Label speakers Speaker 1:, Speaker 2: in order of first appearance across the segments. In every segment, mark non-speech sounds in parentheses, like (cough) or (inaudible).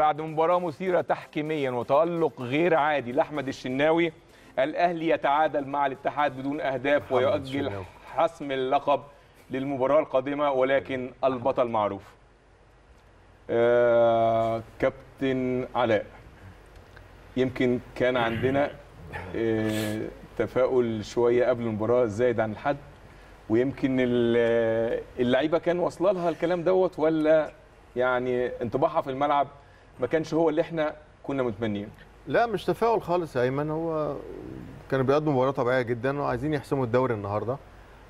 Speaker 1: بعد مباراة مثيرة تحكيميا وتألق غير عادي لأحمد الشناوي الأهلي يتعادل مع الاتحاد بدون أهداف ويؤجل. حسم اللقب للمباراة القادمة ولكن البطل معروف آه كابتن علاء يمكن كان عندنا آه تفاؤل شوية قبل المباراة زايد عن الحد ويمكن ال- اللعيبة كان واصلة لها الكلام دوت ولا يعني انطباعها في الملعب ما كانش هو اللي إحنا كنا متمنيين
Speaker 2: لا مش تفاؤل خالص يا أيمن. هو كانوا بيقدموا مباراة طبيعية جدا وعايزين يحسموا الدوري النهارده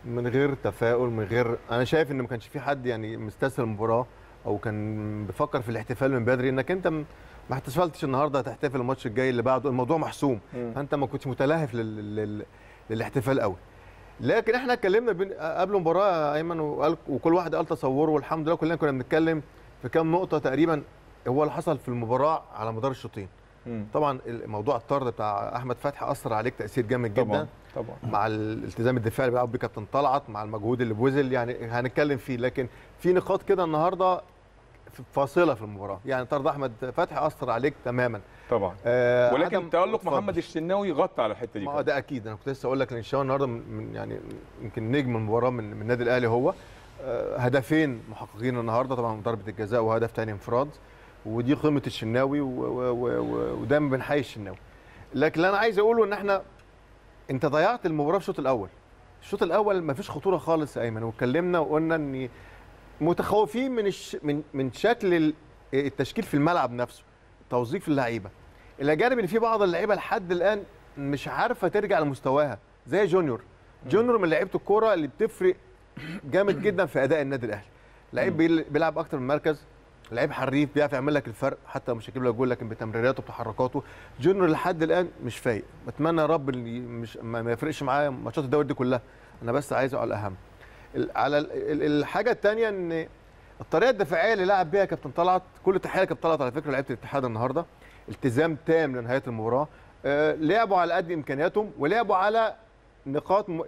Speaker 2: من غير تفاؤل من غير أنا شايف إن ما كانش في حد يعني مستسهل المباراة أو كان بيفكر في الاحتفال من بدري إنك أنت م- ما احتفلتش النهارده هتحتفل الماتش الجاي اللي بعده. الموضوع محسوم.
Speaker 1: مم.
Speaker 2: فأنت ما كنتش متلهف لل... لل... للاحتفال قوي لكن إحنا اتكلمنا بين... قبل المباراة أيمن وقال... وكل واحد قال تصوره والحمد لله كلنا كنا بنتكلم في كام نقطة تقريبا هو اللي حصل في المباراة على مدار الشوطين. طبعا موضوع الطرد بتاع أحمد فتحي أثر عليك تأثير جامد
Speaker 1: طبعا
Speaker 2: جدا.
Speaker 1: طبعا
Speaker 2: مع الالتزام الدفاعي اللي بيلعب بيه كابتن طلعت مع المجهود اللي بذل يعني هنتكلم فيه. لكن في نقاط كده النهارده فاصلة في المباراة. يعني طرد أحمد فتحي أثر عليك تماما.
Speaker 1: طبعا.
Speaker 2: آه
Speaker 1: ولكن
Speaker 2: اتفضل.
Speaker 1: محمد الشناوي غطى على الحتة دي
Speaker 2: ما
Speaker 1: كمان.
Speaker 2: ده أكيد. أنا كنت لسه أقول لك إن الشناوي النهارده من يعني يمكن نجم المباراة من من النادي الأهلي هو. آه، هدفين محققين النهارده طبعا ضربة الجزاء وهدف تاني انفراد. ودي قيمه الشناوي و- و- و- و- ودايما بنحيي الشناوي. لكن اللي أنا عايز أقوله إن إحنا أنت ضيعت المباراة في الشوط الأول. الشوط الأول ما فيش خطورة خالص يا أيمن واتكلمنا وقلنا إن متخوفين من الش... من من شكل ال- التشكيل في الملعب نفسه توظيف اللعيبة. إلى جانب ان في بعض اللعيبة لحد الآن مش عارفة ترجع لمستواها زي جونيور. جونيور من لعيبة الكورة اللي بتفرق جامد جدا في أداء النادي الأهلي. لعيب بيل- بيلعب أكتر من مركز لعيب حريف بيعرف يعمل لك الفرق حتى لو مش هيجيب لك جول لكن بتمريراته بتحركاته. جونيور لحد الآن مش فايق. بتمنى يا رب إن ي- مش ما يفرقش معايا ماتشات الدوري دي كلها. أنا بس عايزه على الاهم ال- على ال- ال- الحاجة الثانية إن الطريقة الدفاعية اللي لعب بيها كابتن طلعت كل تحية لكابتن طلعت على فكرة لعيبة الاتحاد النهارده. التزام تام لنهاية المباراة. آه، لعبوا على قد إمكانياتهم ولعبوا على نقاط م...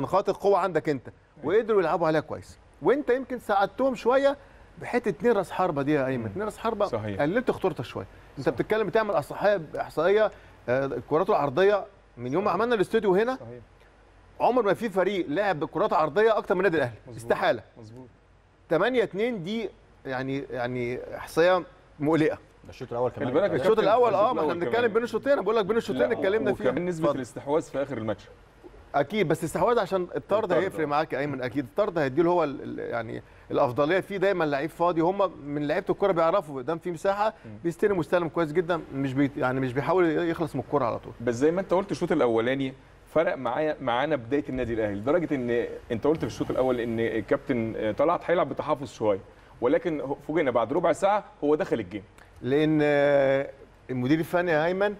Speaker 2: نقاط القوة عندك أنت وقدروا يلعبوا عليها كويس. وأنت يمكن ساعدتهم شوية بحته اتنين رأس حربة دي يا أيمن. اتنين رأس حربة
Speaker 1: صحيح.
Speaker 2: قللت خطورتك شوية. انت بتتكلم بتعمل احصائيه إحصائية آه، الكرات العرضية من يوم ما عملنا الاستوديو هنا
Speaker 1: صحيح.
Speaker 2: عمر ما في فريق لعب بالكرات العرضيه أكتر من النادي
Speaker 1: الأهلي.
Speaker 2: استحالة.
Speaker 1: مظبوط.
Speaker 2: 8 2 دي يعني يعني إحصائية
Speaker 3: مقلقة. الشوط الأول كمان.
Speaker 1: بالك
Speaker 2: الشوط الأول
Speaker 1: آه
Speaker 2: ما إحنا
Speaker 1: الأول
Speaker 2: بنتكلم. بين الشوطين بقول لك بين الشوطين اتكلمنا فيها.
Speaker 1: وكمان نسبه. الاستحواذ في آخر الماتش.
Speaker 2: أكيد بس الاستحواذ عشان الطرد هيفرق. معاك يا أيمن أكيد. الطرد هيديله هو يعني الأفضلية فيه دايما لعيب فاضي هم من لعيبة الكورة بيعرفوا دام في مساحة بيستلم ويستلم كويس جدا مش بي يعني مش بيحاول يخلص من الكورة على طول.
Speaker 1: بس زي ما أنت قلت الشوط الأولاني فرق معايا معانا بداية النادي الأهلي لدرجة إن أنت قلت في الشوط الأول إن الكابتن طلعت هيلعب بتحفظ شوية ولكن فوجئنا بعد ربع ساعة هو دخل ال
Speaker 2: game. لأن المدير الفني يا ايمن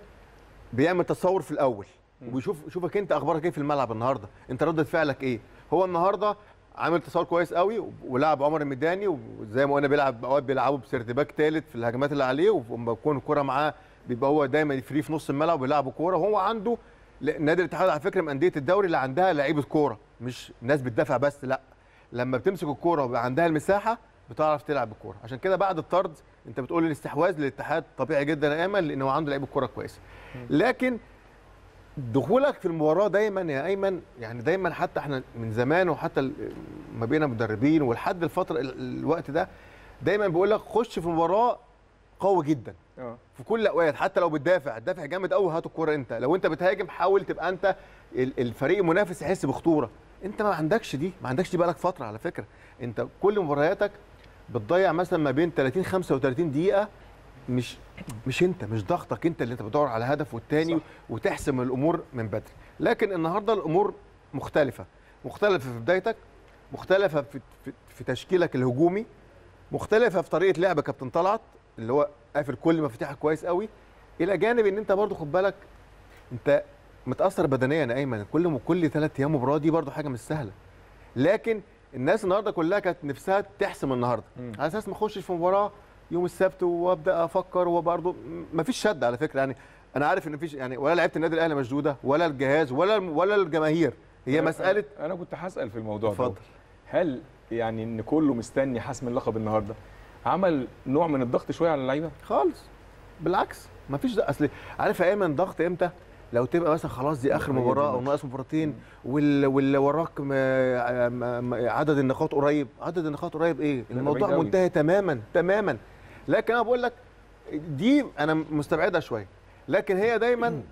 Speaker 2: بيعمل تصور في الأول وبيشوف شوفك أنت أخبارك إيه في الملعب النهارده أنت ردة فعلك إيه؟ هو النهارده عامل تصور كويس قوي ولعب عمر الميداني وزي ما قلنا بيلعب أوقات بيلعبوا ب third back ثالث في الهجمات اللي عليه ولما بتكون الكورة معاه بيبقى هو دايما free في نص الملعب وبيلعبوا كورة. وهو عنده نادي الاتحاد على فكرة من أندية الدوري اللي عندها لعيبة كورة مش ناس بتدافع بس لا. لما بتمسك الكورة ويبقى عندها المساحة بتعرف تلعب بالكوره عشان كده بعد الطرد انت بتقول الاستحواذ للاتحاد طبيعي جدا يا ايمن لأن هو عنده لعيبة كورة كويسة. لكن دخولك في المباراة دايما يا أيمن يعني دايما حتى إحنا من زمان وحتى ما بين مدربين ولحد الفترة ال- الوقت ده دايما بيقول لك خش في مباراة قوي جدا.
Speaker 1: آه.
Speaker 2: في كل الأوقات حتى لو بتدافع تدافع جامد قوي هات الكورة أنت. لو أنت بتهاجم حاول تبقى أنت ال- الفريق المنافس يحس بخطورة. أنت ما عندكش دي ما عندكش دي بقالك فترة على فكرة. أنت كل مبارياتك بتضيع مثلا ما بين 30 35 دقيقة مش مش انت مش ضغطك انت اللي انت بتدور على هدف والتاني
Speaker 1: صح.
Speaker 2: وتحسم الأمور من بدري. لكن النهارده الأمور مختلفة. مختلفة في بدايتك مختلفة في, في, في تشكيلك الهجومي مختلفة في طريقة لعب كابتن طلعت اللي هو قافل كل مفاتيحك كويس قوي. إلى جانب إن أنت برضو خد بالك أنت متأثر بدنيا يا أيمن. كل كل ثلاث أيام مباراة دي برضو حاجة مش سهلة. لكن الناس النهارده كلها كانت نفسها تحسم النهارده. على أساس ما أخشش في مباراة يوم السبت وابدأ أفكر وبرضه ما فيش شد على فكرة. يعني أنا عارف إن فيش يعني ولا لعيبة النادي الأهلي مشدودة ولا الجهاز ولا ولا الجماهير. هي
Speaker 1: أنا-
Speaker 2: مسألة
Speaker 1: أنا كنت هسأل في الموضوع ده.
Speaker 2: اتفضل.
Speaker 1: هل يعني إن كله مستني حسم اللقب النهارده؟ عمل نوع من الضغط شوية على اللعيبة؟
Speaker 2: خالص. بالعكس ما فيش ده أصل عارف ايمن ضغط إمتى؟ لو تبقى مثلا خلاص دي آخر مباراة
Speaker 1: أو.
Speaker 2: ناقص مباراتين وال- واللي وراك عدد النقاط قريب. عدد النقاط قريب
Speaker 1: إيه؟
Speaker 2: الموضوع. منتهي تماما تماما. لكن أنا بقول لك دي أنا مستبعدها شوية. لكن هي دايما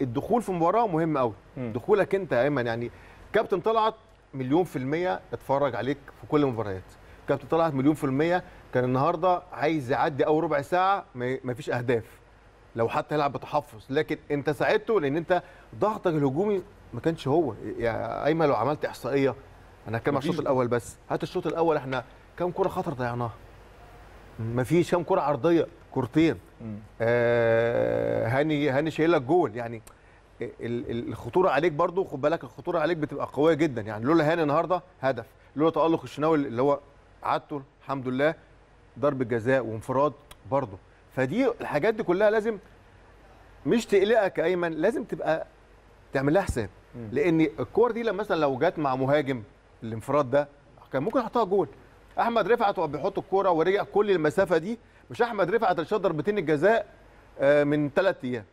Speaker 2: الدخول في مباراة مهم قوي. دخولك أنت يا ايمن يعني كابتن طلعت مليون في المية اتفرج عليك في كل المباريات. كابتن طلعت مليون في المية كان النهاردة عايز يعدي أول ربع ساعة ما ما فيش أهداف. لو حتى يلعب بتحفظ. لكن أنت ساعدته لأن أنت ضغطك الهجومي ما كانش هو. يا أيمن لو عملت إحصائية أنا هتكلم على
Speaker 1: مفيش.
Speaker 2: الشوط الأول بس. هات الشوط الأول إحنا كام كرة خطر ضيعناها. ما فيش كام كرة عرضية كورتين. آه هاني هاني شايل لك جول يعني ال- ال- الخطورة عليك برضو خد بالك الخطورة عليك بتبقى قوية جدا. يعني لولا هاني النهارده هدف لولا تألق الشناوي اللي هو عادته الحمد لله ضربه جزاء وانفراد برضو. فدي الحاجات دي كلها لازم مش تقلقك يا ايمن لازم تبقى تعمل لها حساب. لأن الكور دي لما مثلا لو جت مع مهاجم الانفراد ده كان ممكن يحطها جول أحمد رفعت وهو بيحط الكورة ورجع كل المسافة دي مش أحمد رفعت اللي شاط ضربتين الجزاء آه، من ثلاث
Speaker 1: أيام.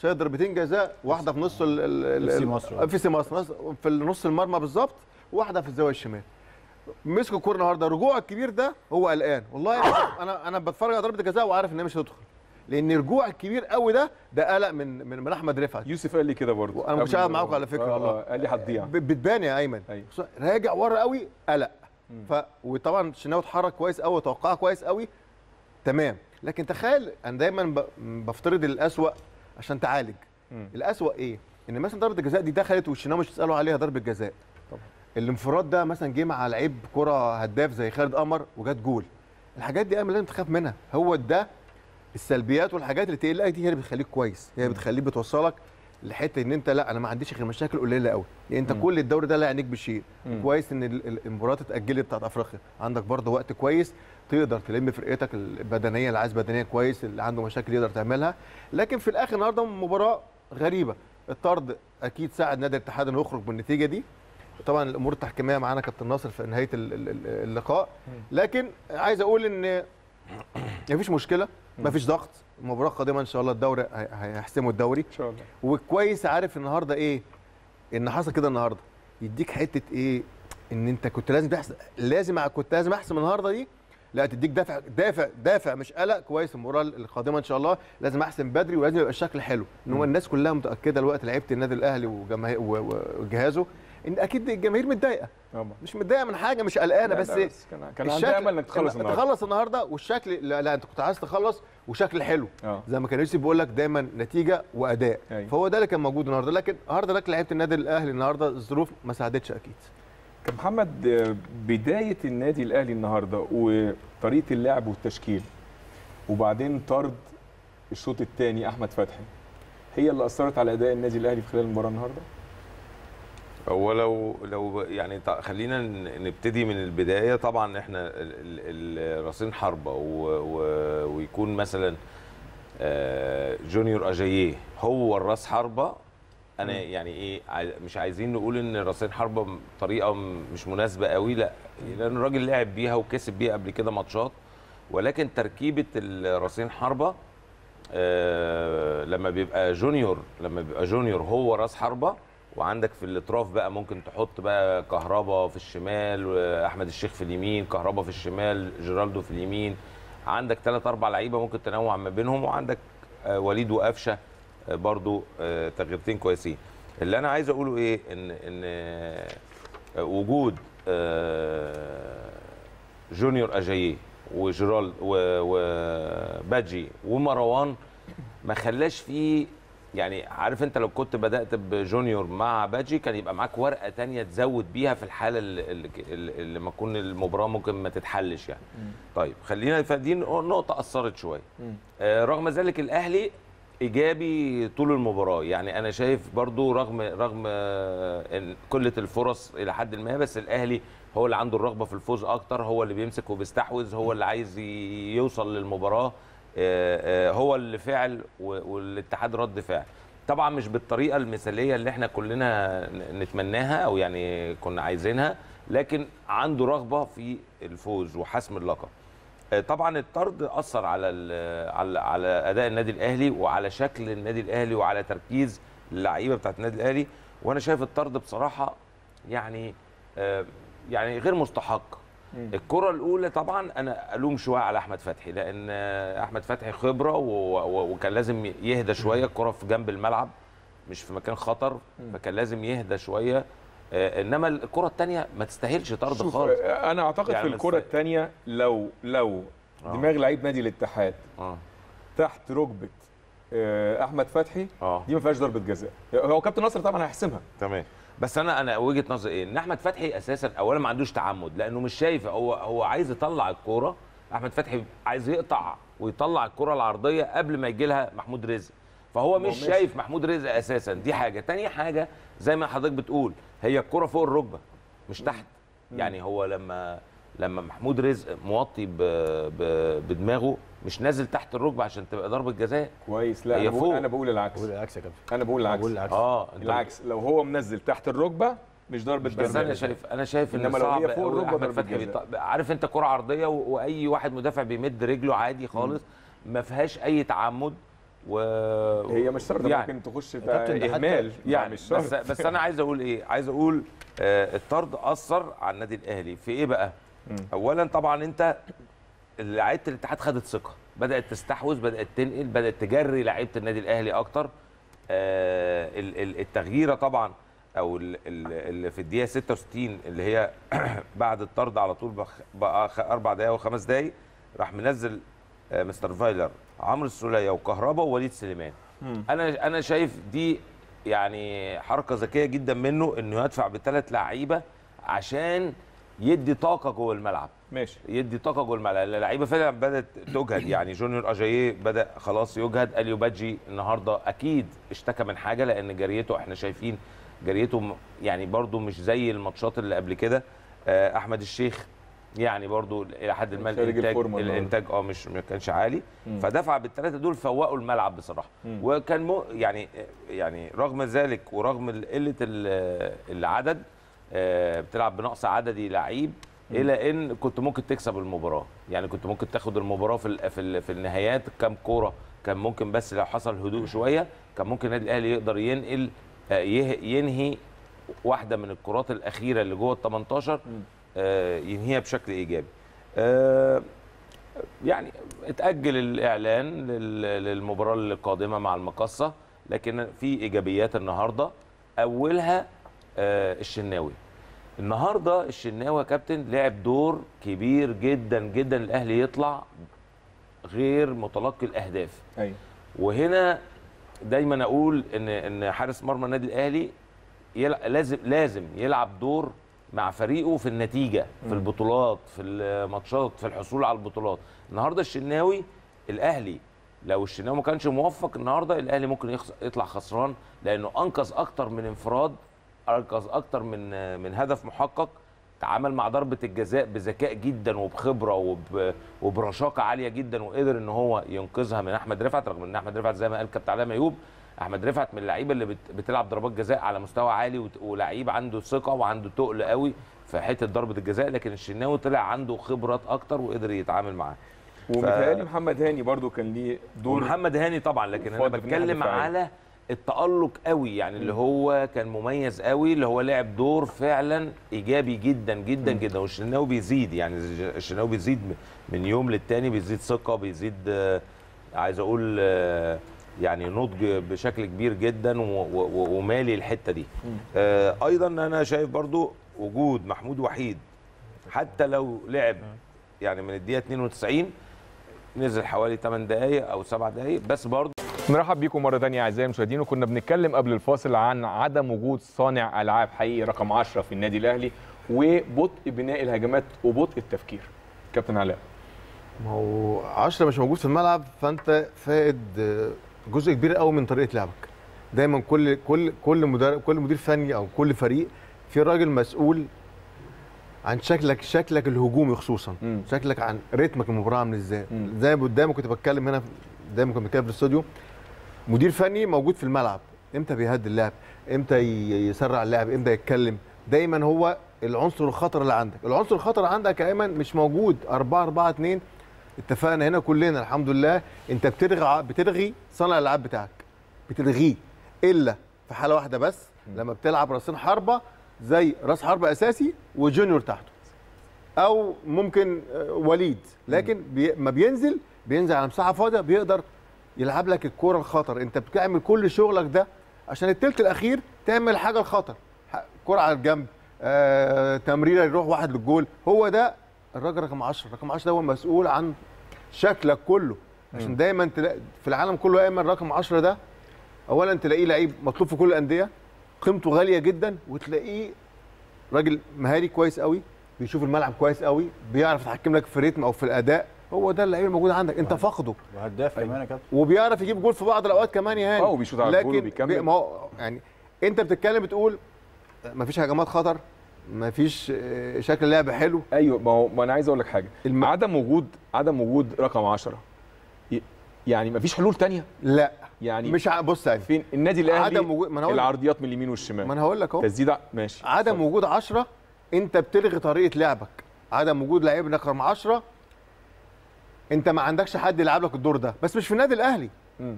Speaker 2: شاط ضربتين جزاء واحدة في نص
Speaker 3: في مصر.
Speaker 2: في سي مصر نص- في نص المرمى بالظبط واحدة في الزاوية الشمال مسكوا الكورة النهارده رجوع الكبير ده هو قلقان والله أنا أنا بتفرج على ضربة الجزاء وعارف إنها مش هتدخل لأن رجوع الكبير قوي ده ده قلق من من, من أحمد رفعت
Speaker 1: يوسف قال لي كده برضه
Speaker 2: وأنا مش قاعد. معاكم على فكرة
Speaker 1: آه،
Speaker 2: والله.
Speaker 1: آه، قال لي هتضيع
Speaker 2: بتبان يا
Speaker 1: أيمن.
Speaker 2: خصوصاً راجع ورا قوي قلق ف وطبعا الشناوي اتحرك كويس قوي وتوقعها كويس قوي تمام. لكن تخيل أنا دايما ب... بفترض الأسوأ عشان تعالج.
Speaker 1: مم.
Speaker 2: الأسوأ إيه؟ إن مثلا ضربة الجزاء دي دخلت والشناوي مش تسالوا عليها ضربة جزاء.
Speaker 1: طبعا.
Speaker 2: الانفراد ده مثلا جه مع لعيب كرة هداف زي خالد قمر وجات جول. الحاجات دي لازم تخاف منها. هو ده السلبيات والحاجات اللي تقلقك دي هي اللي بتخليك كويس هي بتخليك بتوصلك لحته ان انت لا أنا ما عنديش غير مشاكل قليله قوي. يعني انت
Speaker 1: مم.
Speaker 2: كل الدوري ده لا يعنيك بشيء. كويس ان ال- ال- المباريات اتأجلت بتاعت أفريقيا. عندك برضه وقت كويس تقدر تلم فرقتك البدنية اللي عايز بدنية كويس اللي عنده مشاكل يقدر تعملها. لكن في الآخر النهارده مباراة غريبة. الطرد أكيد ساعد نادي الاتحاد إنه يخرج بالنتيجة دي. طبعا الأمور التحكيمية معانا كابتن ناصر في نهاية ال- ال- ال- اللقاء. لكن عايز أقول إن مفيش مشكلة مفيش ضغط. المباراه القادمه إن شاء الله الدوري هي- هيحسموا الدوري.
Speaker 1: إن شاء الله.
Speaker 2: وكويس عارف النهارده إيه؟ إن حصل كده النهارده. يديك حتة إيه؟ إن أنت كنت لازم تحسن لازم كنت لازم أحسم النهارده دي. لا تديك دافع دافع دافع مش قلق. كويس المباراة القادمة إن شاء الله. لازم احسن بدري ولازم يبقى الشكل حلو. إن هو. الناس كلها متأكدة الوقت لعيبة النادي الأهلي وجماهير وجهازه. إن أكيد الجماهير
Speaker 1: متضايقة.
Speaker 2: مش متضايقة من حاجة مش
Speaker 1: قلقانة
Speaker 2: بس
Speaker 1: لا، كان كان
Speaker 2: الشكل-
Speaker 1: امل إنك تخلص النهارده.
Speaker 2: تخلص النهارده والشكل لا, لا أنت كنت عايز تخلص وشكل حلو.
Speaker 1: آه.
Speaker 2: زي ما كان يوسف بيقول لك دايما نتيجة وأداء.
Speaker 1: أيوة.
Speaker 2: فهو ده اللي كان موجود النهارده. لكن النهارده لك لعيبة النادي الأهلي النهارده الظروف ما ساعدتش أكيد.
Speaker 1: كان محمد آه، بداية النادي الأهلي النهارده وطريقة اللعب والتشكيل وبعدين طرد الشوط الثاني أحمد فتحي هي اللي أثرت على أداء النادي الأهلي في خلال المباراة النهارده؟
Speaker 4: هو لو لو يعني خلينا نبتدي من البداية. طبعا إحنا ال- ال- ال- راسين حربه ويكون مثلا آه، جونيور أجاييه هو الراس حربة.
Speaker 1: أنا.
Speaker 4: يعني إيه مش عايزين نقول إن راسين حربة طريقة مش مناسبة قوي. لأ لأن الراجل لعب بيها وكسب بيها قبل كده ماتشات. ولكن تركيبة الراسين حربة آه، لما بيبقى جونيور لما بيبقى جونيور هو راس حربة وعندك في الأطراف بقى ممكن تحط بقى كهربا في الشمال واحمد الشيخ في اليمين كهربا في الشمال جيرالدو في اليمين. عندك ثلاث أربع لعيبة ممكن تنوع ما بينهم وعندك آه، وليد وقفشة آه، برضو آه، تغييرتين كويسين. اللي أنا عايز أقوله إيه؟ إن إن وجود جونيور أجاييه وجيرالد وباجي ومروان ما خلاش فيه يعني عارف انت لو كنت بدأت بجونيور مع باجي كان يبقى معاك ورقة تانية تزود بيها في الحالة اللي, اللي, ما تكون المباراة ممكن ما تتحلش يعني. طيب خلينا فدي نقطة أثرت شوية. آه رغم ذلك الأهلي إيجابي طول المباراة. يعني أنا شايف برضو رغم رغم آه، قلة الفرص إلى حد ما بس الأهلي هو اللي عنده الرغبة في الفوز أكتر هو اللي بيمسك وبيستحوذ هو اللي عايز يوصل للمباراة. هو اللي فعل والاتحاد رد فعل طبعا مش بالطريقة المثالية اللي إحنا كلنا نتمناها أو يعني كنا عايزينها لكن عنده رغبة في الفوز وحسم اللقب آه، طبعا الطرد أثر على على على أداء النادي الأهلي وعلى شكل النادي الأهلي وعلى تركيز اللعيبة بتاعت النادي الأهلي وأنا شايف الطرد بصراحة يعني آه، يعني غير مستحق. الكرة الأولى طبعا أنا ألوم شوية على أحمد فتحي لأن آه، أحمد فتحي خبرة و- و- وكان لازم يهدى شوية الكره في جنب الملعب مش في مكان خطر فكان لازم يهدى شوية. آه، إنما الكرة الثانية ما تستاهلش طرد خالص.
Speaker 1: آه، أنا أعتقد
Speaker 4: يعني
Speaker 1: في
Speaker 4: الكرة
Speaker 1: الثانية لو لو
Speaker 4: آه.
Speaker 1: دماغ لعيب نادي الاتحاد
Speaker 4: آه.
Speaker 1: تحت ركبة آه، أحمد فتحي
Speaker 4: آه.
Speaker 1: دي ما فيهاش ضربة جزاء. هو كابتن نصر طبعا هيحسمها.
Speaker 4: تمام. بس أنا أنا وجهة نظري إيه؟ ان احمد فتحي أساسا اولا ما عندوش تعمد لأنه مش شايف هو هو عايز يطلع الكورة أحمد فتحي عايز يقطع ويطلع الكورة العرضية قبل ما يجي لها محمود رزق. فهو مش
Speaker 1: ماشي.
Speaker 4: شايف محمود رزق أساسا. دي حاجة. تاني حاجة زي ما حضرتك بتقول هي الكورة فوق الركبة مش تحت. يعني هو لما لما محمود رزق موطي ب... ب... بدماغه مش نازل تحت الركبة عشان تبقى ضربة جزاء.
Speaker 1: كويس. لا
Speaker 4: هي
Speaker 1: أنا بقول
Speaker 4: فوق.
Speaker 1: أنا بقول العكس.
Speaker 2: بقول العكس يا كابتن.
Speaker 1: أنا بقول العكس.
Speaker 2: بقول العكس.
Speaker 4: آه
Speaker 1: العكس. لو هو منزل تحت الركبة مش ضربة
Speaker 4: بس
Speaker 1: جزاء.
Speaker 4: أنا شايف أنا شايف
Speaker 1: إن
Speaker 4: صعب
Speaker 1: هي فوق ضربة
Speaker 4: فتحي
Speaker 1: جزاء.
Speaker 4: بيط- عارف أنت كرة عرضية و... وأي واحد مدافع بيمد رجله عادي خالص ما فيهاش أي تعمد و
Speaker 1: هي مش شرط
Speaker 4: يعني
Speaker 1: ممكن تخش في إهمال.
Speaker 4: يعني
Speaker 1: مش شرط.
Speaker 4: بس بس أنا عايز أقول إيه؟ عايز أقول آه الطرد أثر على النادي الأهلي. في إيه بقى. اولا طبعا أنت لعيبة الاتحاد خدت ثقة. بدأت تستحوذ بدأت تنقل بدأت تجري لعيبة النادي الأهلي أكتر. آه ال- ال- التغييرة طبعا أو ال- ال- اللي في الدقيقة 66 اللي هي (clears throat) بعد الطرد على طول بقى أربع دقائق وخمس دقائق راح منزل آه، مستر فايلر عمرو السولية وكهربا ووليد سليمان. أنا أنا شايف دي يعني حركة ذكية جدا منه إنه يدفع بثلاث لعيبة عشان يدي طاقة جوه الملعب.
Speaker 1: ماشي.
Speaker 4: يدي طاقة جوه الملعب. اللعيبة فعلا بدأت تجهد. يعني جونيور أجاييه بدأ خلاص يجهد. أليو بادجي النهارده أكيد اشتكى من حاجة لأن جريته إحنا شايفين جريته يعني برده مش زي الماتشات اللي قبل كده. آه، أحمد الشيخ يعني برضو إلى حد ما الانتاج. الإنتاج آه مش ما كانش عالي.
Speaker 1: مم.
Speaker 4: فدفع بالثلاثه دول فوقوا الملعب بصراحة.
Speaker 1: مم.
Speaker 4: وكان مو يعني يعني رغم ذلك ورغم قلة ال- العدد بتلعب بنقص عددي لعيب إلى إن كنت ممكن تكسب المباراة. يعني كنت ممكن تاخد المباراة في في, ال- في النهايات. كام كورة كان ممكن بس لو حصل هدوء شوية كان ممكن النادي الأهلي يقدر ينقل آه، ينهي واحدة من الكرات الأخيرة اللي جوه ال 18 آه، ينهيها بشكل إيجابي. آه، يعني اتأجل الإعلان لل- للمباراة القادمة مع المقصة لكن في إيجابيات النهارده. أولها آه، الشناوي النهارده الشناوي يا كابتن لعب دور كبير جدا جدا الأهلي يطلع غير متلقي الأهداف
Speaker 1: أيوه
Speaker 4: وهنا دايما أقول إن إن حارس مرمى النادي الأهلي. لازم لازم يلعب دور مع فريقه في النتيجة في البطولات في الماتشات في الحصول على البطولات النهارده الشناوي الأهلي لو الشناوي ما كانش موفق النهارده الأهلي ممكن. يطلع خسران لأنه أنقذ أكتر من انفراد انقذ أكتر من من هدف محقق تعامل مع ضربة الجزاء بذكاء جدا وبخبرة وب... وبرشاقة عالية جدا وقدر إن هو ينقذها من أحمد رفعت رغم إن أحمد رفعت زي ما قال كابتن علي ايوب أحمد رفعت من اللعيبة اللي بت... بتلعب ضربات جزاء على مستوى عالي وت... ولعيب عنده ثقة وعنده تقل قوي في حتة ضربة الجزاء لكن الشناوي طلع عنده خبرات أكتر وقدر يتعامل معاه
Speaker 1: ومتهيألي محمد هاني برضو كان ليه دور
Speaker 4: ومحمد هاني طبعا لكن
Speaker 1: أنا
Speaker 4: بتكلم. على التألق قوي يعني اللي هو كان مميز قوي اللي هو لعب دور فعلا إيجابي جدا جدا جدا والشناوي بيزيد يعني الشناوي بيزيد من يوم للتاني بيزيد ثقة بيزيد آه، عايز أقول آه، يعني نضج بشكل كبير جدا ومالي الحتة دي. آه، أيضا أنا شايف برضو وجود محمود وحيد حتى لو لعب يعني من الدقيقة 92 نزل حوالي 8 دقائق أو 7 دقائق بس برضو
Speaker 1: نرحب بيكم مرة ثانية أعزائي المشاهدين وكنا بنتكلم قبل الفاصل عن عدم وجود صانع ألعاب حقيقي رقم 10 في النادي الأهلي وبطء بناء الهجمات وبطء التفكير. كابتن علاء.
Speaker 2: ما هو 10 مش موجود في الملعب فأنت فائد آه، جزء كبير قوي من طريقة لعبك. دايما كل كل كل مدرب كل مدير فني أو كل فريق في راجل مسؤول عن شكلك شكلك الهجومي خصوصا.
Speaker 1: مم.
Speaker 2: شكلك عن رتمك المباراه عامل
Speaker 1: إزاي.
Speaker 2: زي ما قدامك كنت بتكلم هنا دايما كنت بتكلم في الاستوديو مدير فني موجود في الملعب. إمتى بيهدي اللعب إمتى يسرع اللعب إمتى يتكلم؟ دايما هو العنصر الخطر اللي عندك. العنصر الخطر عندك يا إيمن مش موجود. 4 4 2 اتفقنا هنا كلنا الحمد لله. أنت بترغي بترغي صانع الألعاب بتاعك. بتلغيه إلا في حالة واحدة بس. لما بتلعب راسين حربة زي راس حربة أساسي وجونيور تحته. أو ممكن آه، وليد. لكن بي ما بينزل بينزل على مساحة فاضية بيقدر يلعب لك الكورة الخطر. انت بتعمل كل شغلك ده عشان التلت الأخير تعمل حاجة الخطر. كرة على الجنب آه، تمريرة يروح واحد للجول. هو ده الراجل رقم 10 رقم 10 ده هو مسؤول عن شكلك كله. عشان دايما تلاقي في العالم كله دايما رقم 10 ده اولا تلاقيه لعيب مطلوب في كل الأندية. قيمته غالية جدا وتلاقيه راجل مهاري كويس قوي بيشوف الملعب كويس قوي بيعرف يتحكم لك في الريتم أو في الأداء. هو ده اللعيب الموجود عندك انت فاقده.
Speaker 3: وهداف كمان يا كابتن.
Speaker 2: وبيعرف يجيب جول في بعض الأوقات كمان يا هاني
Speaker 1: آه وبيشوط على الجول وبيكمل.
Speaker 2: بي- ما هو يعني انت بتتكلم بتقول مفيش هجمات خطر مفيش آه، شكل لعب حلو.
Speaker 1: أيوه ما هو ما أنا عايز أقول لك حاجة.
Speaker 2: الم-
Speaker 1: عدم وجود عدم وجود رقم 10 ي- يعني ما فيش حلول تانية؟
Speaker 2: لا.
Speaker 1: يعني
Speaker 2: مش ع- بص يعني.
Speaker 1: فين؟ النادي الأهلي
Speaker 2: عدم وجود- ما
Speaker 1: العرضيات من اليمين والشمال.
Speaker 2: ما أنا هقول لك أهو.
Speaker 1: تسديده ماشي.
Speaker 2: عدم وجود 10 انت بتلغي طريقة لعبك. عدم وجود لعيب رقم 10 انت ما عندكش حد يلعب لك الدور ده بس مش في النادي الأهلي.
Speaker 1: مم.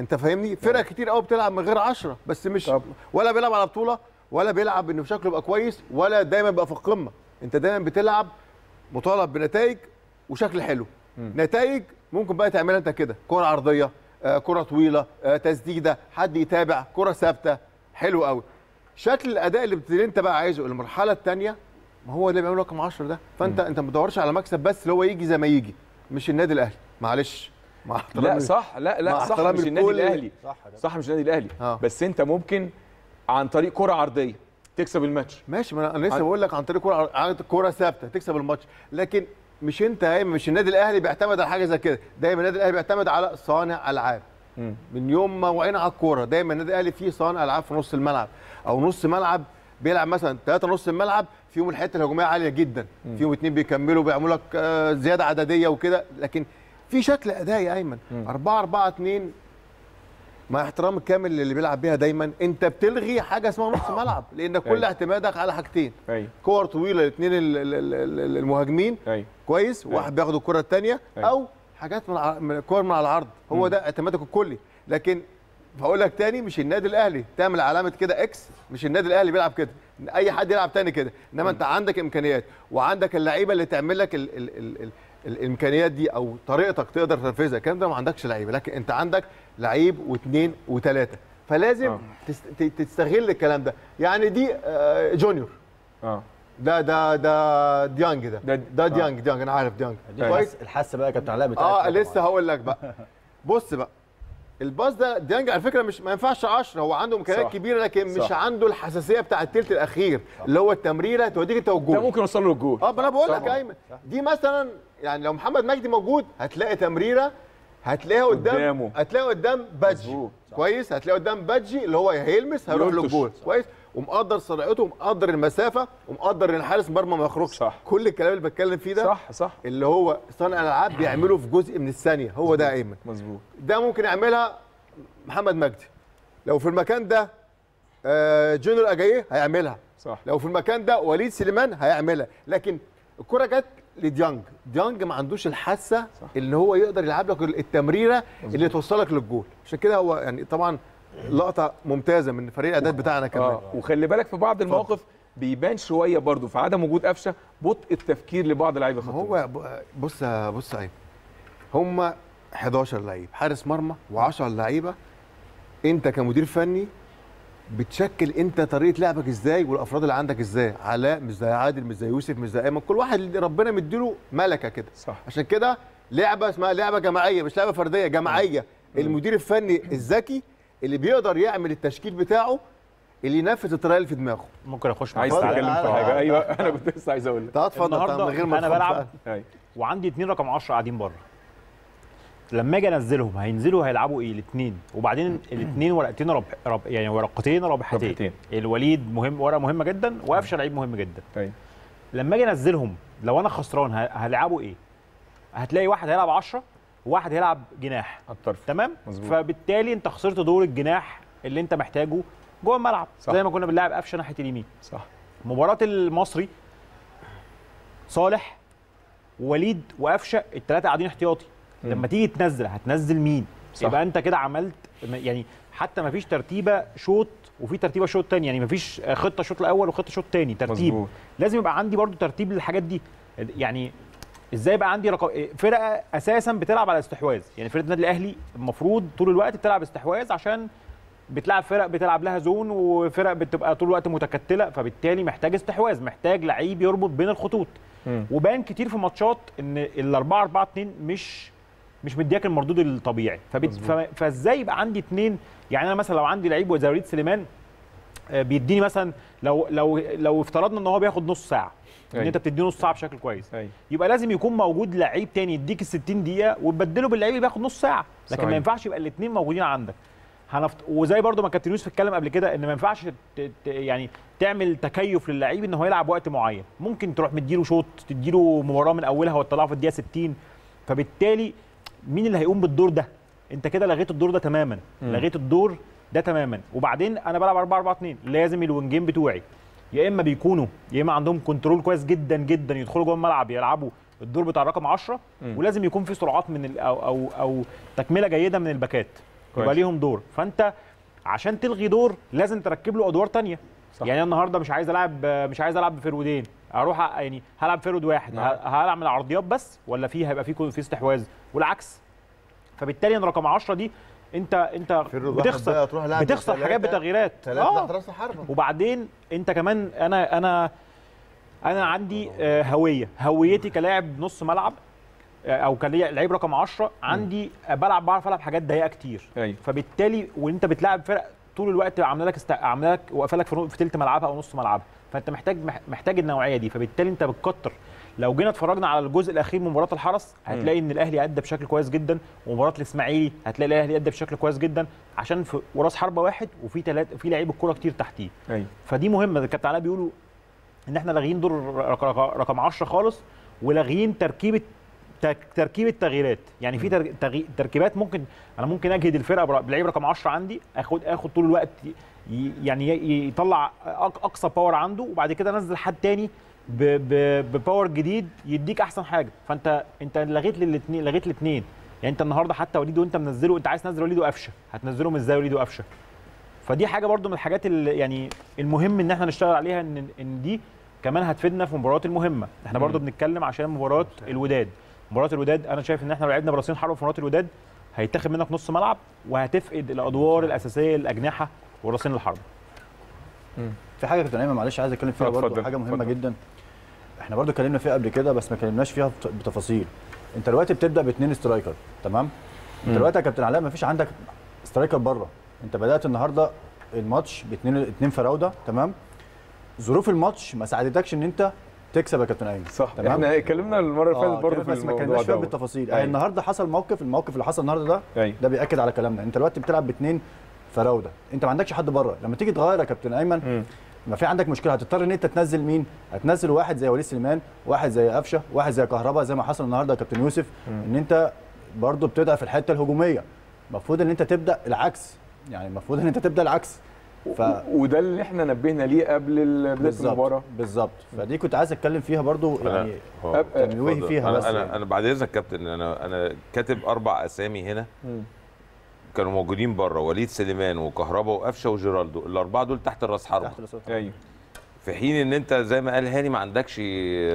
Speaker 2: انت فاهمني؟ فرق كتير قوي بتلعب من غير 10 بس مش
Speaker 1: طب.
Speaker 2: ولا بيلعب على بطولة ولا بيلعب إنه شكله يبقى كويس ولا دايما بيبقى في القمة. انت دايما بتلعب مطالب بنتائج وشكل حلو. نتائج ممكن بقى تعملها انت كده. كرة عرضية آه، كرة طويلة آه، تسديدة حد يتابع كرة ثابتة. حلو قوي شكل الأداء اللي بت- اللي انت بقى عايزه المرحلة الثانية ما هو اللي بيعمل رقم 10 ده. فانت انت ما بتدورش على مكسب بس اللي هو يجي زي ما يجي. مش النادي الأهلي. معلش. مع احترامي.
Speaker 1: لا صح. لا لا صح. مش النادي الأهلي.
Speaker 3: صح
Speaker 1: صح مش النادي الأهلي.
Speaker 2: آه.
Speaker 1: بس انت ممكن عن طريق كرة عرضية تكسب الماتش.
Speaker 2: ماشي ما أنا- لسه بقول لك عن طريق كوره عن كوره ثابتة تكسب الماتش. لكن مش انت يا إما مش النادي الأهلي بيعتمد على حاجة زي كده. دايما النادي الأهلي بيعتمد على صانع
Speaker 1: ألعاب.
Speaker 2: من يوم ما وعينا على الكورة دايما النادي الأهلي فيه صانع ألعاب في نص الملعب. أو نص ملعب بيلعب مثلا ثلاثة نص الملعب فيهم الحته الهجومية عالية جدا. فيهم اتنين بيكملوا بيعملوا لك آه، زيادة عددية وكده. لكن في شكل أداء يا أيمن. 4 4 2 مع احترام الكامل اللي بيلعب بيها دايما. أنت بتلغي حاجة اسمها نص (coughs) ملعب لأن كل
Speaker 1: أيوة.
Speaker 2: اعتمادك على حاجتين.
Speaker 1: أيوه
Speaker 2: كور طويلة الاثنين المهاجمين.
Speaker 1: أيوه
Speaker 2: كويس. واحد بياخد الكرة
Speaker 1: الثانية.
Speaker 2: أو حاجات من كور من على العرض. هو ده اعتمادك الكلي. لكن بقول لك تاني مش النادي الأهلي. تعمل علامة كده X مش النادي الأهلي بيلعب كده. أي حد يلعب تاني كده. إنما أنت عندك إمكانيات وعندك اللعيبة اللي تعمل لك ال ال ال ال الإمكانيات دي أو طريقتك تقدر تنفذها. الكلام ده ما عندكش لعيبة لكن أنت عندك لعيب واثنين وثلاثه فلازم ت- تستغل الكلام ده. يعني دي آه، جونيور.
Speaker 1: آه.
Speaker 2: ده ده ده ديانج ده.
Speaker 1: ده- آه.
Speaker 2: ديانج ديانج. أنا عارف ديانج.
Speaker 3: دي
Speaker 2: كويس
Speaker 3: الحس- الحس بقى يا كابتن علاء آه
Speaker 2: لسه هقول لك بقى. بص بقى. ال pass ده ديانج على فكرة مش ما ينفعش 10 هو عنده إمكانيات
Speaker 1: صح.
Speaker 2: كبيرة لكن مش
Speaker 1: صح.
Speaker 2: عنده الحساسية بتاع الثلث الأخير اللي هو التمريرة توديك أنت
Speaker 1: ده
Speaker 2: والجول
Speaker 1: ممكن يوصل له الجول
Speaker 2: آه أنا بقول لك أيمن. دي مثلا يعني لو محمد مجدي موجود هتلاقي تمريرة هتلاقيها قدام
Speaker 1: قدامه.
Speaker 2: هتلاقيها قدام بادجي. كويس؟ هتلاقيها قدام بادجي اللي هو هيلمس هيروح
Speaker 1: يلطش.
Speaker 2: للجول. كويس؟ ومقدر سرعته ومقدر المسافة ومقدر إن الحارس مرمى ما يخرجش.
Speaker 1: صح.
Speaker 2: كل الكلام اللي بتكلم فيه ده
Speaker 1: صح صح.
Speaker 2: اللي هو صانع الألعاب بيعمله في جزء من الثانية هو ده أيمن.
Speaker 1: مظبوط.
Speaker 2: ده ممكن يعملها محمد مجدي. لو في المكان ده آه، جونيور اجاييه هيعملها.
Speaker 1: صح.
Speaker 2: لو في المكان ده وليد سليمان هيعملها. لكن الكرة جت لديانج. ديانج ما عندوش
Speaker 1: الحاسة.
Speaker 2: اللي هو يقدر يلعب لك التمريرة اللي توصلك للجول. عشان كده هو يعني طبعا لقطة ممتازة من فريق الاعداد بتاعنا كمان.
Speaker 1: آه وخلي بالك في بعض المواقف بيبان شوية برضو في عدم وجود قفشة بطء التفكير لبعض لعيبة
Speaker 2: ما
Speaker 1: خط
Speaker 2: هو ب- بص بص يا أيمن. هم 11 لعيب حارس مرمى و10 لعيبة. أنت كمدير فني بتشكل أنت طريقة لعبك إزاي والأفراد اللي عندك إزاي. علاء مش زي عادل مش زي يوسف مش زي أيمن. كل واحد اللي ربنا مديله ملكة كده.
Speaker 1: صح.
Speaker 2: عشان كده لعبة اسمها لعبة جماعية مش لعبة فردية جماعية. المدير الفني الذكي اللي بيقدر يعمل التشكيل بتاعه اللي ينفذ الطريقة اللي في دماغه.
Speaker 5: ممكن أخش
Speaker 1: عايز تتكلم؟ في حاجة؟ أيوه أنا كنت لسه عايز أقول. لك
Speaker 2: تعال اتفضل من غير ما تدخل
Speaker 5: بلعب. وعندي اتنين رقم 10 قاعدين بره. لما أجي أنزلهم هينزلوا هيلعبوا إيه؟ الاثنين وبعدين الاثنين ورقتين رب... رب... يعني ورقتين رابحتين. الوليد مهم ورقة مهمة جدا وقفشه لعيب مهم جدا.
Speaker 1: أيوة.
Speaker 5: لما أجي أنزلهم لو أنا خسران ه- هيلعبوا إيه؟ هتلاقي واحد هيلعب 10 وواحد هيلعب جناح.
Speaker 1: الطرف.
Speaker 5: تمام؟
Speaker 1: مظبوط.
Speaker 5: فبالتالي انت خسرت دور الجناح اللي انت محتاجه جوه الملعب.
Speaker 1: صح.
Speaker 5: زي ما كنا بنلعب قفشة ناحية اليمين.
Speaker 1: صح.
Speaker 5: مباراة المصري صالح ووليد وقفشة الثلاثه قاعدين احتياطي. لما تيجي تنزل هتنزل مين؟
Speaker 1: صح.
Speaker 5: يبقى انت كده عملت يعني حتى ما فيش ترتيبة شوط وفي ترتيبة شوط تاني. يعني ما فيش خطة شوط الأول وخطة شوط تاني ترتيب.
Speaker 1: مظبوط.
Speaker 5: لازم يبقى عندي برضو ترتيب للحاجات دي. يعني إزاي يبقى عندي رقم فرقة أساسا بتلعب على استحواذ. يعني فرقة النادي الأهلي المفروض طول الوقت بتلعب استحواذ عشان بتلعب فرق بتلعب لها زون وفرق بتبقى طول الوقت متكتلة فبالتالي محتاج استحواذ محتاج لعيب يربط بين الخطوط. وبان كتير في ماتشات إن ال 4 4 2 مش مش مدياك المردود الطبيعي. فبت... فازاي يبقى عندي اثنين يعني أنا مثلا لو عندي لعيب زي وليد سليمان آه، بيديني مثلا لو لو لو افترضنا إن هو بياخد نص ساعة. إن
Speaker 1: أيوة.
Speaker 5: أنت بتديه نص ساعه بشكل كويس.
Speaker 1: أيوة.
Speaker 5: يبقى لازم يكون موجود لعيب تاني يديك ال 60 دقيقة وتبدله باللعيب اللي بياخد نص ساعة. لكن
Speaker 1: صحيح.
Speaker 5: ما ينفعش يبقى الاثنين موجودين عندك. هنفت... وزي برضو ما كابتن يوسف اتكلم قبل كده إن ما ينفعش ت... ت... يعني تعمل تكيف للعيب إن هو يلعب وقت معين. ممكن تروح مديله شوط تديله مباراة من أولها وتطلعه في الدقيقة 60 فبالتالي مين اللي هيقوم بالدور ده؟ أنت كده لغيت الدور ده تماما. لغيت الدور ده تماما. وبعدين أنا بلعب 4 4 2 لازم الوينجين بتوعي. يا إما بيكونوا يا إما عندهم control كويس جدا جدا يدخلوا جوه الملعب يلعبوا الدور بتاع رقم 10 ولازم يكون في سرعات من أو أو أو تكملة جيدة من الباكات. يبقى. ليهم دور. فأنت عشان تلغي دور لازم تركب له أدوار
Speaker 1: صح.
Speaker 5: يعني النهارده مش عايز ألعب مش عايز ألعب بفرودين. أروح يعني هلعب forward واحد.
Speaker 1: نعم.
Speaker 5: هلعب من العرضيات بس ولا في هيبقى في في استحواذ. والعكس. فبالتالي أنا رقم 10 دي انت انت بتخسر بتخسر حاجات بتغييرات.
Speaker 2: تحت راس الحربة.
Speaker 5: وبعدين انت كمان أنا أنا أنا عندي آه، هوية. هويتي كلاعب نص ملعب آه، أو كلاعب رقم 10 عندي بلعب بعرف ألعب حاجات ضيقة كتير.
Speaker 1: أيوه.
Speaker 5: فبالتالي وانت بتلاعب فرق طول الوقت عاملة لك است... عاملة لك واقفة لك في ثلث ملعبها أو نص ملعبها. فأنت محتاج مح- محتاج النوعية دي. فبالتالي انت بتكتر لو جينا اتفرجنا على الجزء الأخير من مباراة الحرس هتلاقي إن الأهلي أدى بشكل كويس جدا ومباراة الإسماعيلي هتلاقي الأهلي أدى بشكل كويس جدا عشان في وراس حربة واحد وفي ثلاثة في لعيب الكوره كتير تحتيه.
Speaker 1: أيوه
Speaker 5: فدي مهمة كابتن علاء بيقولوا إن إحنا لاغيين دور رق- رق- رقم 10 خالص ولاغيين تركيبه تركيب التغييرات. يعني في تركيبات ممكن أنا ممكن أجهد الفرقة بلعيب رقم 10 عندي اخد آخد طول الوقت يعني يطلع أقصى power عنده وبعد كده أنزل حد تاني ب power جديد يديك أحسن حاجة. فأنت أنت لغيت للاثنين لغيت الاثنين يعني أنت النهارده حتى وليد وأنت منزله أنت عايز تنزل وليد وقفشة. هتنزلهم إزاي وليد وقفشة؟ فدي حاجة برضو من الحاجات اللي يعني المهم إن إحنا نشتغل عليها إن إن دي كمان هتفيدنا في المباريات المهمة. إحنا برضو بنتكلم عشان مباراة الوداد. مباراة الوداد أنا شايف إن إحنا لو لعبنا براسين حرب في مباراة الوداد هيتاخد منك نص ملعب وهتفقد الأدوار الأساسية للاجنحه وراسين الحرب.
Speaker 3: في حاجة كابتن ايمن معلش عايز أتكلم فيها برضه حاجة مهمة
Speaker 1: اتفضل.
Speaker 3: جدا. إحنا برضه اتكلمنا فيها قبل كده بس ما اتكلمناش فيها بت- بتفاصيل. انت دلوقتي بتبدأ باثنين striker تمام؟ انت دلوقتي يا كابتن علاء ما فيش عندك striker بره. انت بدأت النهارده الماتش باثنين اثنين فراودة تمام؟ ظروف الماتش ما ساعدتكش ان انت تكسب يا كابتن ايمن
Speaker 1: صح.
Speaker 3: تمام.
Speaker 1: إحنا اتكلمنا المرة اللي
Speaker 3: آه
Speaker 1: فاتت برضه في
Speaker 3: بس ما اتكلمناش فيها بالتفاصيل. يعني النهارده حصل موقف الموقف اللي حصل النهارده ده
Speaker 1: أيوه.
Speaker 3: ده بيأكد على كلامنا. انت دلوقتي بتلعب باثنين فراودة. انت ما عندكش حد بره. لما تيجي تغير يا كابتن أيمن
Speaker 1: مم.
Speaker 3: ما في عندك مشكلة هتضطر إن أنت تنزل مين؟ هتنزل واحد زي وليد سليمان واحد زي قفشة واحد زي كهربا زي ما حصل النهارده يا كابتن يوسف إن أنت برضو بتبدا في الحتة الهجومية. المفروض إن أنت تبدأ العكس. يعني المفروض إن أنت تبدأ العكس. ف...
Speaker 1: و- وده اللي إحنا نبهنا ليه قبل بدايه المباراة.
Speaker 3: بالظبط. فدي كنت عايز أتكلم فيها برضو يعني تنويه. فيها
Speaker 4: أنا
Speaker 3: بس
Speaker 4: أنا,
Speaker 3: يعني.
Speaker 4: أنا بعد إذنك كابتن أنا أنا كاتب أربع أسامي هنا. كانوا موجودين بره وليد سليمان وكهربا وقفشه وجيرالدو الأربعة دول تحت الراس حربة.
Speaker 3: تحت الأسرة.
Speaker 1: أيوه.
Speaker 4: في حين إن أنت زي ما قال هاني ما عندكش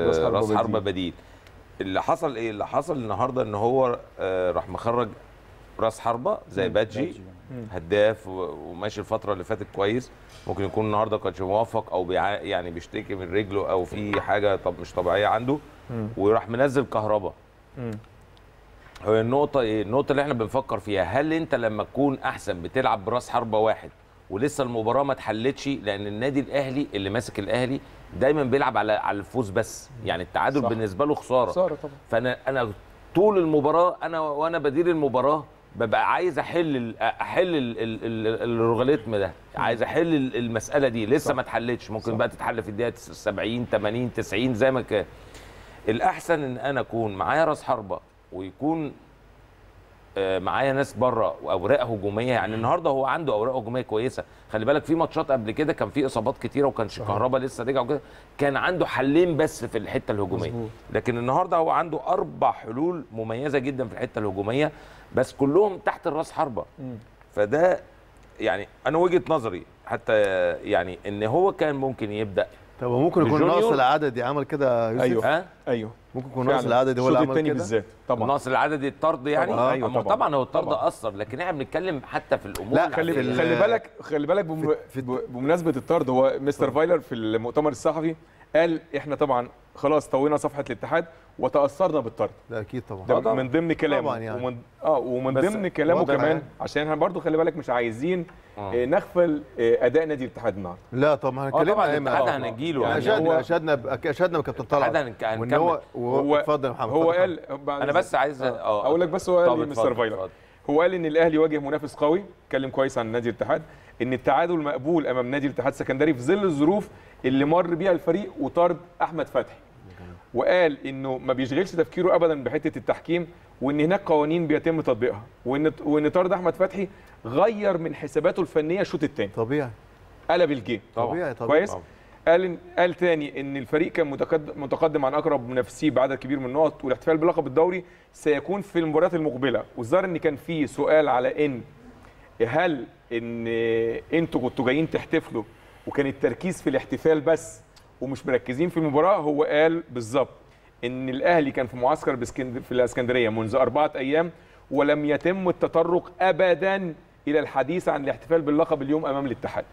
Speaker 1: راس حربة
Speaker 4: راس حربة
Speaker 1: بديل.
Speaker 4: بديل. اللي حصل إيه؟ اللي حصل النهارده إن هو آه، راح مخرج راس حربة زي بادجي
Speaker 3: بادجي.
Speaker 4: هداف وماشي الفترة اللي فاتت كويس. ممكن يكون النهارده كانش موفق أو بيع... يعني بيشتكي من رجله أو في حاجة طب مش طبيعية عنده. وراح منزل كهربا. هو النقطة إيه؟ النقطة اللي إحنا بنفكر فيها هل أنت لما تكون أحسن بتلعب براس حربة واحد ولسه المباراة ما اتحلتش لأن النادي الأهلي اللي ماسك الأهلي دايما بيلعب على على الفوز بس، يعني التعادل
Speaker 1: صح.
Speaker 4: بالنسبة له خسارة
Speaker 1: خسارة طبعا
Speaker 4: فأنا أنا طول المباراة أنا وأنا بدير المباراة ببقى عايز أحل أحل ال- ال- ال- الالغوريتم ده عايز أحل ال- المسألة دي لسه
Speaker 1: صح.
Speaker 4: ما اتحلتش ممكن
Speaker 1: صح.
Speaker 4: بقى تتحل في الدقيقة 70 80 90 زي ما كان الأحسن إن أنا أكون معايا راس حربة ويكون آه، معايا ناس بره واوراق هجوميه يعني النهارده هو عنده اوراق هجوميه كويسه. خلي بالك في ماتشات قبل كده كان في اصابات كتيره وكانش كهربا لسه رجع وكده كان عنده حلين بس في الحته الهجوميه. لكن النهارده هو عنده أربع حلول مميزه جدا في الحته الهجوميه بس كلهم تحت الراس حربه. فده يعني أنا وجهة نظري حتى يعني ان هو كان ممكن يبدأ
Speaker 2: طب ممكن يكون؟ ناقص العددي عمل كده يوسف؟
Speaker 1: أيوه.
Speaker 4: ها
Speaker 1: أيوه.
Speaker 2: ممكن يكون ناقص. العددي هو اللي عمل كده
Speaker 1: بالذات طبعا
Speaker 4: ناقص العدد الطرد يعني
Speaker 1: طبعاً.
Speaker 4: أما
Speaker 1: طبعاً.
Speaker 4: طبعا هو الطرد
Speaker 1: طبعاً.
Speaker 4: اثر لكن إحنا بنتكلم حتى في الأمور
Speaker 2: لا،
Speaker 1: خلي
Speaker 2: في ال-
Speaker 1: خلي بالك خلي بالك بم... بمناسبة الطرد هو مستر فايلر في المؤتمر الصحفي قال إحنا طبعا خلاص طوينا صفحة الاتحاد وتأثرنا بالطرد
Speaker 2: ده أكيد طبعا
Speaker 1: ده
Speaker 4: طبعاً.
Speaker 1: من ضمن كلامه
Speaker 2: طبعاً يعني.
Speaker 1: ومن آه ومن ضمن كلامه كمان
Speaker 2: يعني.
Speaker 1: عشان إحنا برضو خلي بالك مش عايزين
Speaker 4: آه.
Speaker 1: آه. نغفل آه، أداء نادي الاتحاد النهارده
Speaker 2: لا طب ما
Speaker 4: آه
Speaker 2: هنتكلم
Speaker 4: طبعا
Speaker 2: ايمن
Speaker 4: الاتحاد
Speaker 2: آه.
Speaker 4: هنجيله
Speaker 1: يعني
Speaker 2: اشدنا
Speaker 1: هو-
Speaker 2: اشدنا ب- اشدنا بكابتن طلعت وإن هو. وهو- اتفضل يا محمد
Speaker 1: هو قال
Speaker 4: أنا بس عايز آه
Speaker 1: أقول لك بس هو قال
Speaker 4: اتفضل،
Speaker 1: مستر فايلر
Speaker 4: اتفضل.
Speaker 1: هو قال إن الأهلي واجه منافس قوي اتكلم كويس عن نادي الاتحاد إن التعادل مقبول أمام نادي الاتحاد السكندري في ظل الظروف اللي مر بيها الفريق وطرد أحمد فتحي. وقال إنه ما بيشغلش تفكيره ابدا بحتة التحكيم وإن هناك قوانين بيتم تطبيقها. وإن وإن طرد أحمد فتحي غير من حساباته الفنية الشوط الثاني
Speaker 2: طبيعي.
Speaker 1: قلب الجيم.
Speaker 2: طبيعي طبيعي.
Speaker 1: كويس؟ قال قال تاني إن الفريق كان متقدم متقدم عن أقرب منافسيه بعدد كبير من النقط والاحتفال بلقب الدوري سيكون في المباريات المقبلة. والظاهر إن كان في سؤال على إن هل إن أنتوا كنتوا جايين تحتفلوا وكان التركيز في الاحتفال بس ومش مركزين في المباراة؟ هو قال بالظبط إن الأهلي كان في معسكر في الإسكندرية منذ أربعة أيام ولم يتم التطرق ابدا إلى الحديث عن الاحتفال باللقب اليوم أمام الاتحاد.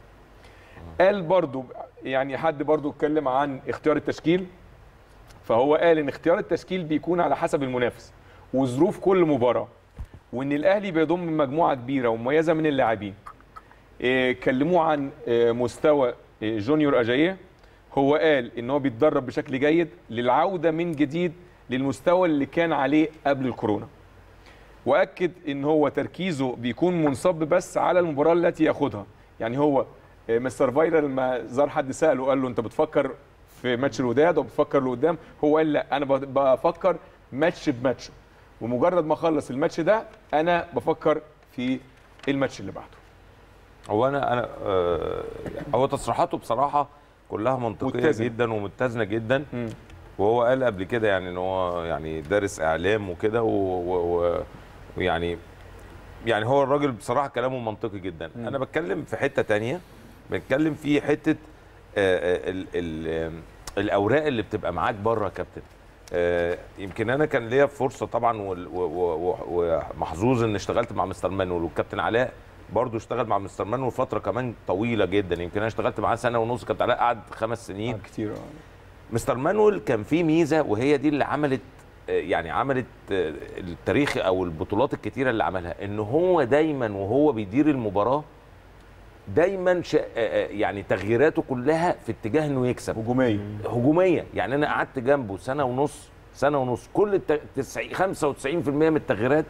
Speaker 1: قال برضو يعني حد برضو اتكلم عن اختيار التشكيل؟ فهو قال إن اختيار التشكيل بيكون على حسب المنافس وظروف كل مباراة. وإن الأهلي بيضم مجموعة كبيرة ومميزة من اللاعبين. إيه، كلموه عن إيه، مستوى إيه، جونيور أجايي. هو قال إن هو بيتدرب بشكل جيد للعودة من جديد للمستوى اللي كان عليه قبل الكورونا. وأكد إن هو تركيزه بيكون منصب بس على المباراة التي ياخدها. يعني هو مستر فايلر لما زار حد سأله قال له أنت بتفكر في ماتش الوداد وبتفكر لقدام؟ هو قال لا أنا بفكر ماتش بماتش. ومجرد ما اخلص الماتش ده أنا بفكر في الماتش اللي بعده
Speaker 4: هو أنا أنا آه هو تصريحاته بصراحة كلها منطقية
Speaker 1: متزنة.
Speaker 4: جدا ومتزنة جدا
Speaker 1: مم.
Speaker 4: وهو قال قبل كده يعني إن هو يعني دارس إعلام وكده ويعني يعني هو الراجل بصراحة كلامه منطقي جدا
Speaker 1: مم.
Speaker 4: أنا بتكلم في حتة تانية بتكلم في حتة آه، آه، ال ال الأوراق اللي بتبقى معاك بره يا كابتن يمكن أنا كان ليا فرصة طبعا ومحظوظ ان اشتغلت مع مستر مانويل والكابتن علاء برضه اشتغل مع مستر مانويل فترة كمان طويلة جدا. يمكن أنا اشتغلت معاه سنة ونص كابتن علاء قعد خمس سنين.
Speaker 1: كتير
Speaker 4: مستر مانويل كان فيه ميزة وهي دي اللي عملت آه، يعني عملت آه، التاريخ أو البطولات الكتيرة اللي عملها إن هو دايما وهو بيدير المباراة دايما شا- آه، آه، يعني تغييراته كلها في اتجاه إنه يكسب.
Speaker 1: هجوميه
Speaker 4: هجوميه يعني أنا قعدت جنبه سنة ونص سنة ونص كل الت... 90 95% من التغييرات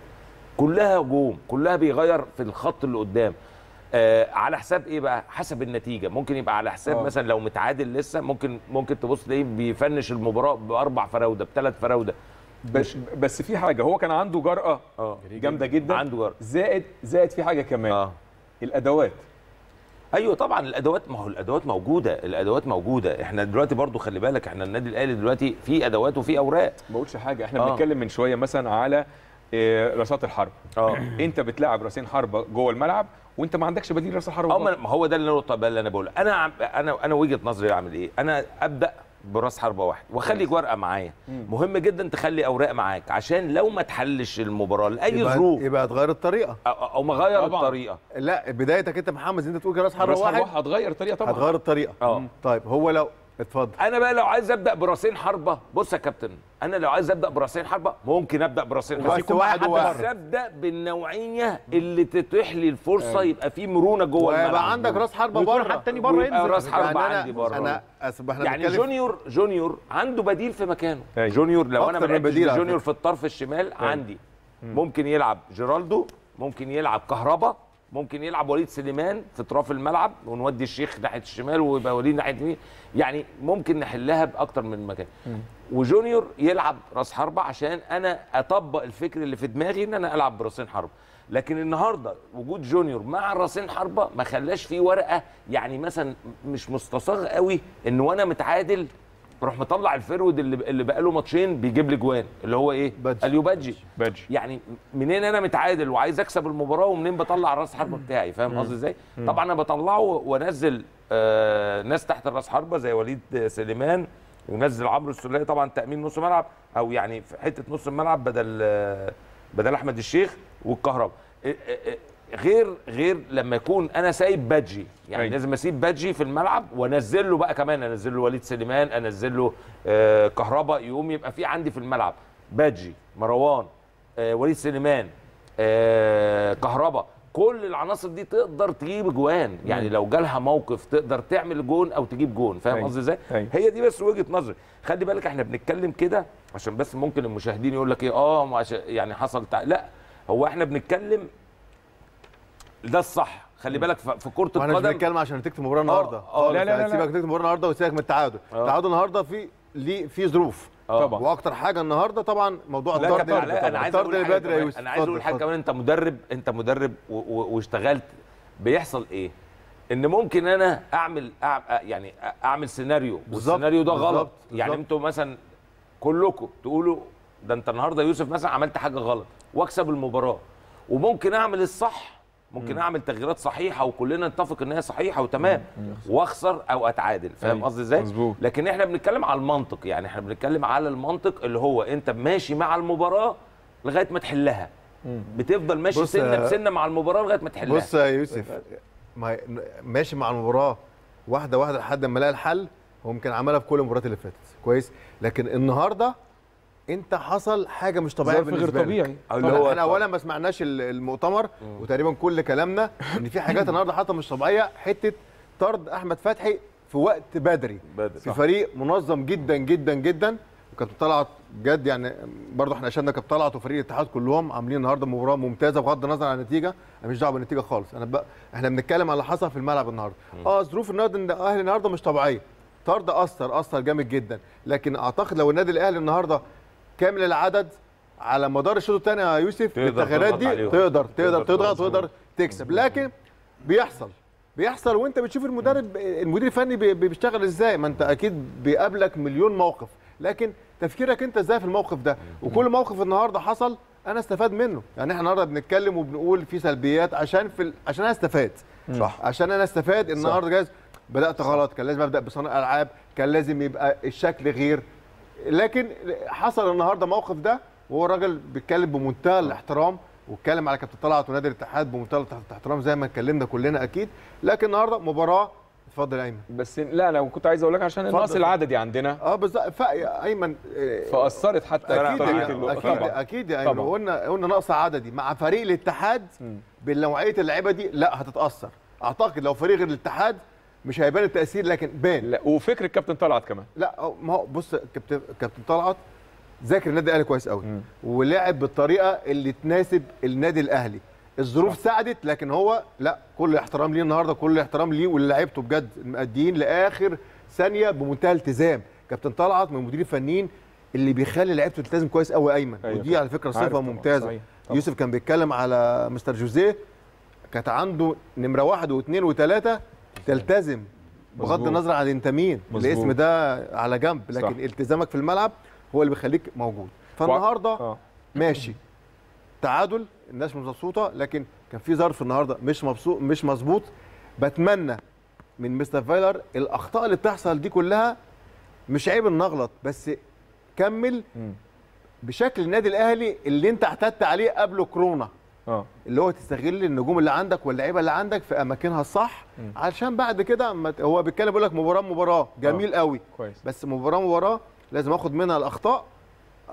Speaker 4: كلها هجوم كلها بيغير في الخط اللي قدام. آه على حساب إيه بقى؟ حسب النتيجة. ممكن يبقى على حساب
Speaker 1: آه.
Speaker 4: أوه. مثلا لو متعادل لسه ممكن ممكن تبص تلاقيه بيفنش المباراة بأربع فراودة بثلاث فراودة.
Speaker 1: بس بس في حاجة هو كان عنده جرأة
Speaker 4: آه.
Speaker 1: جامدة جدا.
Speaker 4: عنده جرأة.
Speaker 1: زائد زائد في حاجة كمان.
Speaker 4: آه.
Speaker 1: الأدوات.
Speaker 4: أيوه طبعا الأدوات ما هو الأدوات موجودة الأدوات موجودة. إحنا دلوقتي برضو خلي بالك إحنا النادي الأهلي دلوقتي في أدوات وفي أوراق.
Speaker 1: ما بقولش حاجة إحنا
Speaker 4: آه.
Speaker 1: بنتكلم من شوية مثلا على آه، راسات الحرب.
Speaker 4: آه. (clears throat)
Speaker 1: أنت بتلعب راسين حربه جوه الملعب وأنت ما عندكش بديل راس
Speaker 4: آه
Speaker 1: بره.
Speaker 4: ما هو ده اللي أنا بقولها أنا أنا أنا وجهة نظري أعمل إيه؟ أنا أبدأ براس حربه واحد. واخلي ورقة معايا. مهم جدا تخلي أوراق معاك. عشان لو ما تحلش المباراة
Speaker 2: لأي
Speaker 4: ظروف.
Speaker 2: يبقى هتغير الطريقة.
Speaker 4: أو, أو مغير
Speaker 1: طبعاً.
Speaker 4: الطريقة.
Speaker 2: لا بدايتك أنت محمد أنت تقول كده راس حربه واحد؟
Speaker 1: واحد هتغير الطريقة طبعا.
Speaker 2: هتغير الطريقة.
Speaker 4: آه.
Speaker 2: طيب هو لو اتفضل.
Speaker 4: أنا بقى لو عايز أبدأ براسين حربة بص يا كابتن أنا لو عايز أبدأ براسين حربة ممكن أبدأ براسين
Speaker 2: بس
Speaker 4: حربه
Speaker 2: يكون واحد
Speaker 4: بس
Speaker 2: وواحد.
Speaker 4: ابدا بالنوعية اللي تتيح لي الفرصة يبقى في مرونة جوه الملعب.
Speaker 2: ويبقى عندك راس
Speaker 5: حربة
Speaker 2: بره.
Speaker 5: حد تاني بره ينزل
Speaker 4: راس حربة
Speaker 2: يعني
Speaker 4: عندي بره
Speaker 2: أنا إحنا
Speaker 4: يعني
Speaker 2: بنتكلم-
Speaker 4: جونيور جونيور عنده بديل في مكانه.
Speaker 1: أيوة.
Speaker 4: جونيور لو أنا ما لعبتش
Speaker 2: بديل
Speaker 4: جونيور في الطرف الشمال عندي. ممكن يلعب جيرالدو ممكن يلعب كهربا ممكن يلعب وليد سليمان في اطراف الملعب ونودي الشيخ ناحية الشمال ويبقى وليد ناحية اليمين. يعني ممكن نحلها بأكتر من مكان. وجونيور يلعب راس حربة عشان أنا أطبق الفكر اللي في دماغي إن أنا ألعب براسين حربة. لكن النهارده وجود جونيور مع راسين حربة ما خلاش فيه ورقة يعني مثلا مش مستساغ قوي إن وأنا متعادل روح مطلع ال forward اللي اللي بقاله ماتشين بيجيب لي جوان. اللي هو إيه؟
Speaker 2: اللي
Speaker 4: هو
Speaker 1: بادجي بادجي
Speaker 4: يعني منين أنا متعادل وعايز أكسب المباراة ومنين بطلع راس حربة بتاعي؟ فاهم قصدي إزاي؟ طبعا أنا بطلعه وأنزل آه ناس تحت الراس حربة زي وليد سليمان ونزل عمرو السولية طبعا تأمين نص ملعب أو يعني في حتة نص الملعب بدل آه بدل أحمد الشيخ والكهرباء. غير غير لما يكون أنا سايب بادجي. يعني
Speaker 1: أيوة.
Speaker 4: لازم أسيب بادجي في الملعب وأنزل له بقى كمان أنزل له وليد سليمان أنزل له آه كهرباء يقوم يبقى في عندي في الملعب. بادجي مروان آه وليد سليمان آه كهرباء كل العناصر دي تقدر تجيب جوان. يعني لو جالها موقف تقدر تعمل جون أو تجيب جون. فاهم
Speaker 1: أيوة.
Speaker 4: قصدي إزاي؟
Speaker 1: أيوة.
Speaker 4: هي دي بس وجهة نظري. خلي بالك إحنا بنتكلم كده عشان بس ممكن المشاهدين يقول لك إيه آه يعني حصل تع... لا هو إحنا بنتكلم ده الصح خلي بالك في كرة
Speaker 2: ما إحنا مش
Speaker 4: القدم
Speaker 2: بنتكلم عشان نتيجه المباراه النهارده
Speaker 4: آه،.
Speaker 1: لا، لا،
Speaker 2: يعني
Speaker 1: لا،
Speaker 2: سيبك. نتيجه المباراه النهارده وسيبك من التعادل
Speaker 4: آه.
Speaker 2: التعادل النهارده في ليه في ظروف
Speaker 4: آه.
Speaker 1: طبعا.
Speaker 2: وأكتر حاجة النهارده طبعا موضوع
Speaker 4: لا
Speaker 2: الطرد
Speaker 4: أنا عايز أقول حاجة
Speaker 2: بدري يا
Speaker 4: كمان.
Speaker 2: يوسف
Speaker 4: أنا عايز أقول
Speaker 2: حاجة.
Speaker 4: كمان أنت مدرب أنت مدرب واشتغلت بيحصل إيه إن ممكن أنا أعمل. يعني أعمل سيناريو والسيناريو ده غلط يعني. أنتوا مثلا كلكم تقولوا ده أنت النهارده يوسف مثلا عملت حاجة غلط وأكسب المباراة وممكن أعمل الصح ممكن أعمل تغييرات صحيحة وكلنا نتفق إن هي صحيحة وتمام. وأخسر أو أتعادل. فاهم
Speaker 1: أيوة،
Speaker 4: قصدي
Speaker 1: إزاي.
Speaker 4: لكن إحنا بنتكلم على المنطق. يعني إحنا بنتكلم على المنطق اللي هو أنت ماشي مع المباراة لغاية ما تحلها. بتفضل ماشي
Speaker 2: سنة
Speaker 4: بسنة مع المباراة لغاية ما تحلها.
Speaker 2: بص يا يوسف. ماشي مع المباراة واحدة واحدة لحد ما ألاقي الحل. هو يمكن عملها في كل المباريات اللي فاتت. كويس؟ لكن النهارده انت حصل حاجة مش
Speaker 1: طبيعية غير
Speaker 2: بالنسبة لك.
Speaker 1: طبيعي.
Speaker 4: اللي هو
Speaker 2: إحنا أولا ما سمعناش ال- المؤتمر وتقريبا كل كلامنا إن في حاجات (laughs) النهارده حتى مش طبيعية حتة طرد أحمد فتحي في وقت بدري.
Speaker 4: بدري،
Speaker 2: في
Speaker 4: صح.
Speaker 2: فريق منظم جدا جدا جدا وكانت طلعت بجد يعني برضه إحنا اشدنا كانت طلعت وفريق الاتحاد كلهم عاملين النهارده مباراة ممتازة بغض النظر عن النتيجة. أنا مش دعوة بالنتيجة خالص. أنا بقى إحنا بنتكلم على اللي حصل في الملعب النهارده. آه ظروف النادي الأهلي النهارده مش طبيعية. طرد أثر أثر جامد جدا. لكن أعتقد لو النادي الأهلي النهارده كامل العدد على مدار الشوط الثاني يا يوسف
Speaker 4: تضغط
Speaker 2: دي. تقدر
Speaker 4: تقدر
Speaker 2: تقدر تضغط
Speaker 4: تضغط.
Speaker 2: تقدر تكسب. لكن بيحصل بيحصل وانت بتشوف المدرب المدير الفني بي- بي- بيشتغل إزاي؟ ما انت أكيد بيقابلك مليون موقف. لكن تفكيرك انت إزاي في الموقف ده؟ وكل موقف النهارده حصل أنا استفاد منه. يعني إحنا النهارده بنتكلم وبنقول في سلبيات عشان في ال... عشان أنا استفاد.
Speaker 1: صح.
Speaker 2: عشان أنا استفاد. النهارده جايز. بدأت غلط. كان لازم أبدأ بصانع ألعاب. كان لازم يبقى الشكل غير. لكن حصل النهارده موقف ده وهو الراجل بيتكلم بمنتهى الاحترام واتكلم على كابتن طلعت ونادي الاتحاد بمنتهى الاحترام زي ما اتكلمنا كلنا أكيد. لكن النهارده مباراة اتفضل يا أيمن.
Speaker 1: بس لا أنا كنت عايز أقول لك عشان النقص. العددي عندنا.
Speaker 2: آه بالظبط ف- أيمن آه،
Speaker 1: فأثرت حتى أكيد
Speaker 2: يا-. أكيد
Speaker 1: طبعا.
Speaker 2: أكيد يا أيمن.
Speaker 1: طبعا.
Speaker 2: قلنا قلنا نقص عددي. مع فريق الاتحاد بنوعيه اللعيبة دي لا هتتأثر. أعتقد لو فريق غير الاتحاد مش هيبان التأثير لكن بان
Speaker 1: لا وفكر الكابتن طلعت كمان
Speaker 2: لا ما هو بص كابتن كابتن طلعت ذاكر النادي الأهلي كويس قوي ولعب بالطريقة اللي تناسب النادي الأهلي الظروف ساعدت لكن هو لا كل احترام ليه النهارده كل احترام ليه واللي لعيبته بجد مأديين لآخر ثانية بمنتهى الالتزام كابتن طلعت من المديرين الفنيين اللي بيخلي لعيبته تلتزم كويس قوي أيمن
Speaker 1: أيوة
Speaker 2: ودي
Speaker 1: طبعا.
Speaker 2: على
Speaker 1: فكرة
Speaker 2: صفة
Speaker 1: طبعا.
Speaker 2: ممتازة
Speaker 1: صحيح. طبعا.
Speaker 2: يوسف كان بيتكلم على مستر جوزيه كانت عنده نمرة واحد واثنين وثلاثة تلتزم بغض. النظر عن انت مين. الاسم ده على جنب لكن
Speaker 1: صح.
Speaker 2: التزامك في الملعب هو اللي بيخليك موجود فالنهارده
Speaker 1: آه
Speaker 2: ماشي تعادل الناس مش مبسوطة لكن كان في ظرف النهارده مش مبسوط مش مظبوط بتمنى من مستر فايلر الأخطاء اللي بتحصل دي كلها مش عيب إن نغلط بس كمل. بشكل النادي الأهلي اللي أنت اعتدت عليه قبل كورونا
Speaker 1: آه.
Speaker 2: اللي هو تستغل النجوم اللي عندك واللعيبة اللي عندك في أماكنها الصح علشان بعد كده هو بيتكلم بيقول لك مباراة مباراة. جميل قوي.
Speaker 1: كويس.
Speaker 2: بس مباراة مباراة لازم آخد منها الأخطاء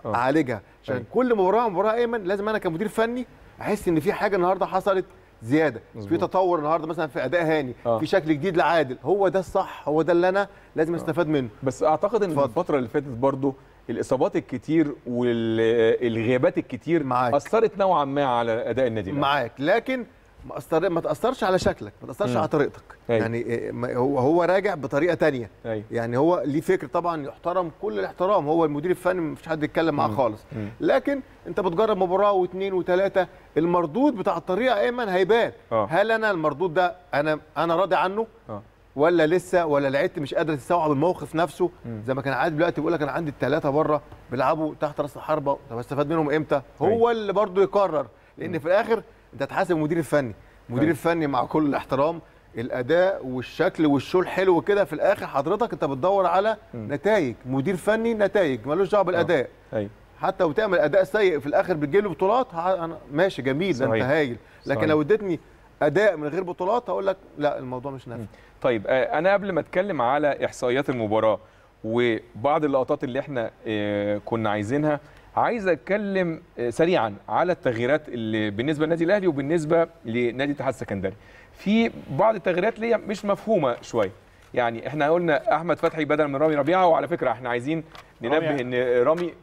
Speaker 1: آه.
Speaker 2: أعالجها. عشان
Speaker 1: أيوة.
Speaker 2: كل مباراة مباراة أيمن لازم أنا كمدير فني أحس إن في حاجة النهارده حصلت زيادة. في
Speaker 1: مظبوط.
Speaker 2: تطور النهارده مثلا في أداء هاني
Speaker 1: آه.
Speaker 2: في شكل جديد لعادل. هو ده الصح هو ده اللي أنا لازم أستفاد منه.
Speaker 1: بس أعتقد
Speaker 2: إن.
Speaker 1: الفترة اللي فاتت برضو الإصابات الكتير والغيابات الكتير
Speaker 2: معاك.
Speaker 1: أثرت نوعا ما على أداء النادي الأهلي.
Speaker 2: معاك لكن ما أثر ما تأثرش على شكلك ما تأثرش
Speaker 1: مم.
Speaker 2: على طريقتك
Speaker 1: أيوة.
Speaker 2: يعني إيه، ما- هو هو راجع بطريقة تانية
Speaker 1: أيوه
Speaker 2: يعني هو ليه فكر طبعا يحترم كل الاحترام هو المدير الفني مفيش حد يتكلم معاه. خالص
Speaker 1: مم.
Speaker 2: لكن أنت بتجرب مباراة واثنين وثلاثة المردود بتاع الطريقة أيمن هيبان
Speaker 1: آه.
Speaker 2: هل أنا المردود ده أنا أنا راضي عنه
Speaker 1: آه
Speaker 2: ولا لسه ولا لعبت مش قادر تستوعب الموقف نفسه. زي ما كان عادل دلوقتي بيقول لك أنا عندي الثلاثه بره بيلعبوا تحت رأس الحربة. طب استفاد منهم إمتى؟ هو اللي برضه يقرر. لأن في الآخر أنت هتحاسب المدير الفني. المدير. الفني مع كل الاحترام الأداء والشكل والشو الحلو كده في الآخر حضرتك أنت بتدور على. نتائج. مدير فني نتائج ملوش دعوة بالأداء.
Speaker 1: أيوه.
Speaker 2: حتى وتعمل أداء سيء في الآخر بتجيله بطولات ه- أنا ماشي جميل ده
Speaker 1: أنت.
Speaker 2: هايل. لكن
Speaker 1: صحيح.
Speaker 2: لو اديتني أداء من غير بطولات هقول لك لا الموضوع مش نافع.
Speaker 1: طيب آه، أنا قبل ما أتكلم على إحصائيات المباراة وبعض اللقطات اللي إحنا آه، كنا عايزينها عايز أتكلم آه، سريعا على التغييرات اللي بالنسبة للنادي الأهلي وبالنسبة لنادي الاتحاد السكندري. في بعض التغييرات اللي هي مش مفهومة شوية. يعني إحنا قلنا أحمد فتحي بدل من رامي ربيعة وعلى فكرة إحنا عايزين ننبه إن رامي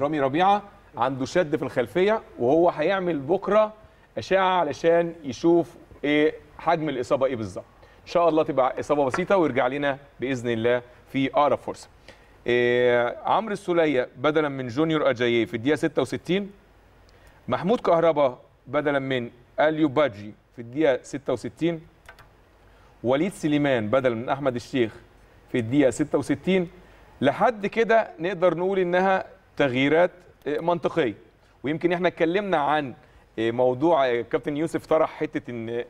Speaker 1: رامي ربيعة عنده شد في الخلفية وهو هيعمل بكرة اشعه علشان يشوف إيه حجم الإصابة إيه بالظبط. إن شاء الله تبقى إصابة بسيطة ويرجع لنا بإذن الله في أقرب فرصة. إيه عمرو السولية بدلا من جونيور أجاييه في الدقيقة 66 محمود كهربا بدلا من أليو باجي في الدقيقة 66 وليد سليمان بدلا من أحمد الشيخ في الدقيقة 66 لحد كده نقدر نقول إنها تغييرات آه، منطقية. ويمكن إحنا اتكلمنا عن موضوع آه، كابتن يوسف طرح حتة إن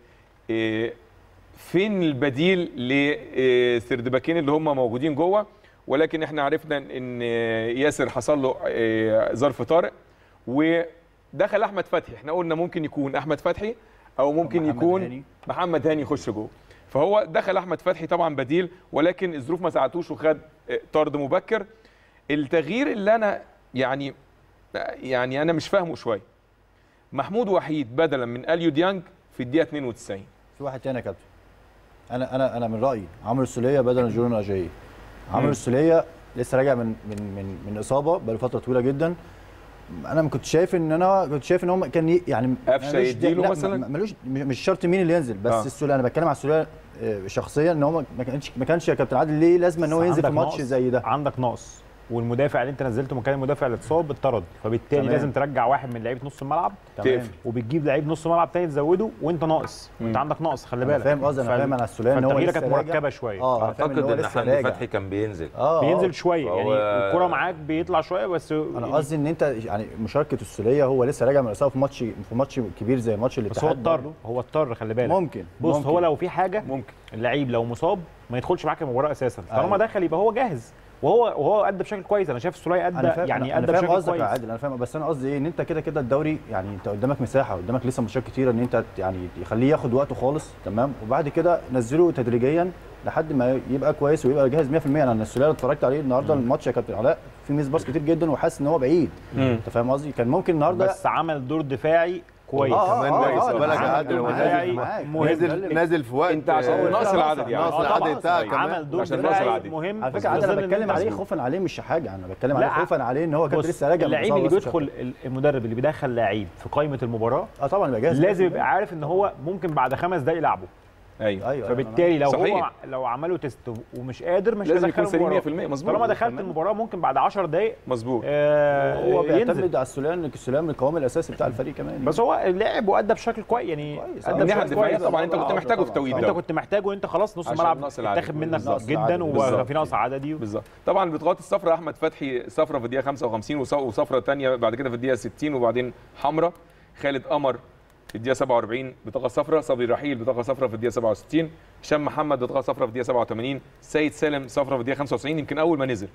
Speaker 1: آه، فين البديل لسردباكين اللي هم موجودين جوه. ولكن إحنا عرفنا إن ياسر حصل له ظرف طارئ. ودخل أحمد فتحي. إحنا قلنا ممكن يكون أحمد فتحي أو ممكن
Speaker 3: محمد
Speaker 1: يكون
Speaker 3: هاني.
Speaker 1: محمد هاني يخش جوه. فهو دخل أحمد فتحي طبعا بديل ولكن الظروف ما ساعدتوش وخد طرد مبكر. التغيير اللي أنا يعني يعني أنا مش فاهمه شوية. محمود وحيد بدلا من أليو ديانج في الدقيقة 92
Speaker 3: في واحد تاني يا كابتن. أنا أنا أنا من رأيي عمرو السولية بدل جورون اجاي عمرو. السولية لسه راجع من من من من إصابة بقاله فترة طويلة جدا. أنا ما كنت شايف إن أنا كنت شايف إن هو كان ي- يعني
Speaker 1: قفشة
Speaker 3: ملوش
Speaker 1: يديله
Speaker 3: لا،
Speaker 1: مثلاً؟
Speaker 3: ملوش مش شرط مين اللي ينزل بس
Speaker 1: آه.
Speaker 3: السولية أنا بتكلم على السولية آه، شخصيا إن هو ما كانش ما كانش يا كابتن عادل ليه لازم إن هو ينزل في ماتش زي ده؟
Speaker 5: عندك نقص. والمدافع اللي انت نزلته مكان المدافع اللي اتصاب اتطرد فبالتالي
Speaker 3: تمام.
Speaker 5: لازم ترجع واحد من لعيبة نص الملعب
Speaker 3: تمام
Speaker 1: تقفل.
Speaker 5: وبتجيب لعيب نص ملعب تاني تزوده وانت ناقص
Speaker 1: مم.
Speaker 5: انت عندك نقص خلي
Speaker 3: أنا
Speaker 5: بالك
Speaker 3: فاهم قصدي
Speaker 5: أنا
Speaker 3: فاهم على السوليه إن هو
Speaker 5: كانت.
Speaker 4: مركبة
Speaker 3: شوية
Speaker 4: آه
Speaker 3: أعتقد
Speaker 4: إن
Speaker 3: راجع.
Speaker 4: فتحي كان بينزل
Speaker 3: آه آه.
Speaker 5: بينزل شوية يعني الكرة معاك بيطلع شوية بس
Speaker 3: أنا قصدي إن أنت يعني مشاركة السوليه هو لسه راجع من الإصابة في ماتش في ماتش كبير زي ماتش
Speaker 5: بس هو
Speaker 3: الاتحاد
Speaker 5: اضطر. هو اضطر خلي بالك
Speaker 3: ممكن
Speaker 5: بص. هو لو في حاجة
Speaker 1: ممكن
Speaker 5: اللعيب لو مصاب ما يدخلش معاك المباراه أساسا طالما
Speaker 3: أيوة.
Speaker 5: دخل يبقى هو جاهز وهو وهو أدى بشكل كويس. أنا شايف السوليه أدى
Speaker 3: أنا فاهم
Speaker 5: يعني
Speaker 3: يعني
Speaker 5: أدى
Speaker 3: أنا فاهم
Speaker 5: بشكل
Speaker 3: قصدك
Speaker 5: كويس.
Speaker 3: يا عادل أنا فاهم. بس أنا قصدي إيه؟ إن أنت كده كده الدوري يعني أنت قدامك مساحة قدامك لسه ماتشات كتيرة إن أنت يعني يخليه ياخد وقته خالص تمام؟ وبعد كده نزله تدريجيا لحد ما يبقى كويس ويبقى جاهز 100% أنا السوليه اللي اتفرجت عليه النهارده الماتش يا كابتن علاء في ميس باص كتير جدا وحاسس إن هو بعيد. أنت فاهم قصدي؟ كان ممكن النهارده
Speaker 5: بس عمل دور دفاعي كويس.
Speaker 3: آه،
Speaker 2: كمان
Speaker 3: آه،
Speaker 2: ناقص
Speaker 3: آه،
Speaker 2: بالك هو
Speaker 3: دفاعي
Speaker 2: نازل
Speaker 3: معاك.
Speaker 5: مهم.
Speaker 2: نازل نازل في وقت
Speaker 1: انت عشان
Speaker 2: آه،
Speaker 1: ناقص العدد يعني
Speaker 2: ناقص
Speaker 5: آه،
Speaker 2: العدد. بتاعك كمان.
Speaker 5: عمل دور
Speaker 1: عشان ناقص العدد.
Speaker 5: مهم.
Speaker 3: على
Speaker 5: فكرة أنا
Speaker 3: بتكلم عليه خوفا عليه مش حاجة. أنا بتكلم
Speaker 5: لا،
Speaker 3: عليه خوفا عليه إن هو كان لسه راجع من
Speaker 5: اللعيب اللي بيدخل ال- المدرب اللي بيدخل لعيب في قائمة المباراة
Speaker 3: آه طبعا يبقى جاهز.
Speaker 5: لازم يبقى عارف إن هو ممكن بعد خمس دقايق يلعبه.
Speaker 1: أيوه
Speaker 3: أيوه
Speaker 5: فبالتالي لو
Speaker 1: صحيح.
Speaker 5: هو لو عملوا تيست ومش قادر مش
Speaker 1: لازم يكون سليم
Speaker 5: المباراة.
Speaker 1: 100% مظبوط
Speaker 5: طالما دخلت. المباراة ممكن بعد 10 دقائق
Speaker 1: مظبوط
Speaker 5: آه
Speaker 3: هو بيعتمد على السوليه من القوام الأساسي بتاع الفريق كمان
Speaker 5: بس هو لعب وأدى بشكل كويس يعني
Speaker 3: كويس.
Speaker 5: أدى
Speaker 3: آه،
Speaker 1: الناحيه
Speaker 5: بشكل
Speaker 1: الدفاعيه
Speaker 5: كويس
Speaker 1: طبعا أنت كنت
Speaker 3: طبعاً،
Speaker 1: محتاجه في. التوقيت أنت
Speaker 5: كنت محتاجه وأنت خلاص نص الملعب. اتاخد منك. جدا. وفي نقص عددي
Speaker 1: بالظبط طبعا بطاقات الصفراء أحمد فتحي صفرة في الدقيقة 55 وص- وصفرة ثانية بعد كده في الدقيقة 60 وبعدين حمراء خالد قمر الدقيقة 47 بطاقة صفراء صبري رحيل بطاقة صفراء في الدقيقة 67 هشام محمد بطاقة صفراء في الدقيقة 87 سيد سالم صفراء في الدقيقة 95 يمكن أول ما نزل.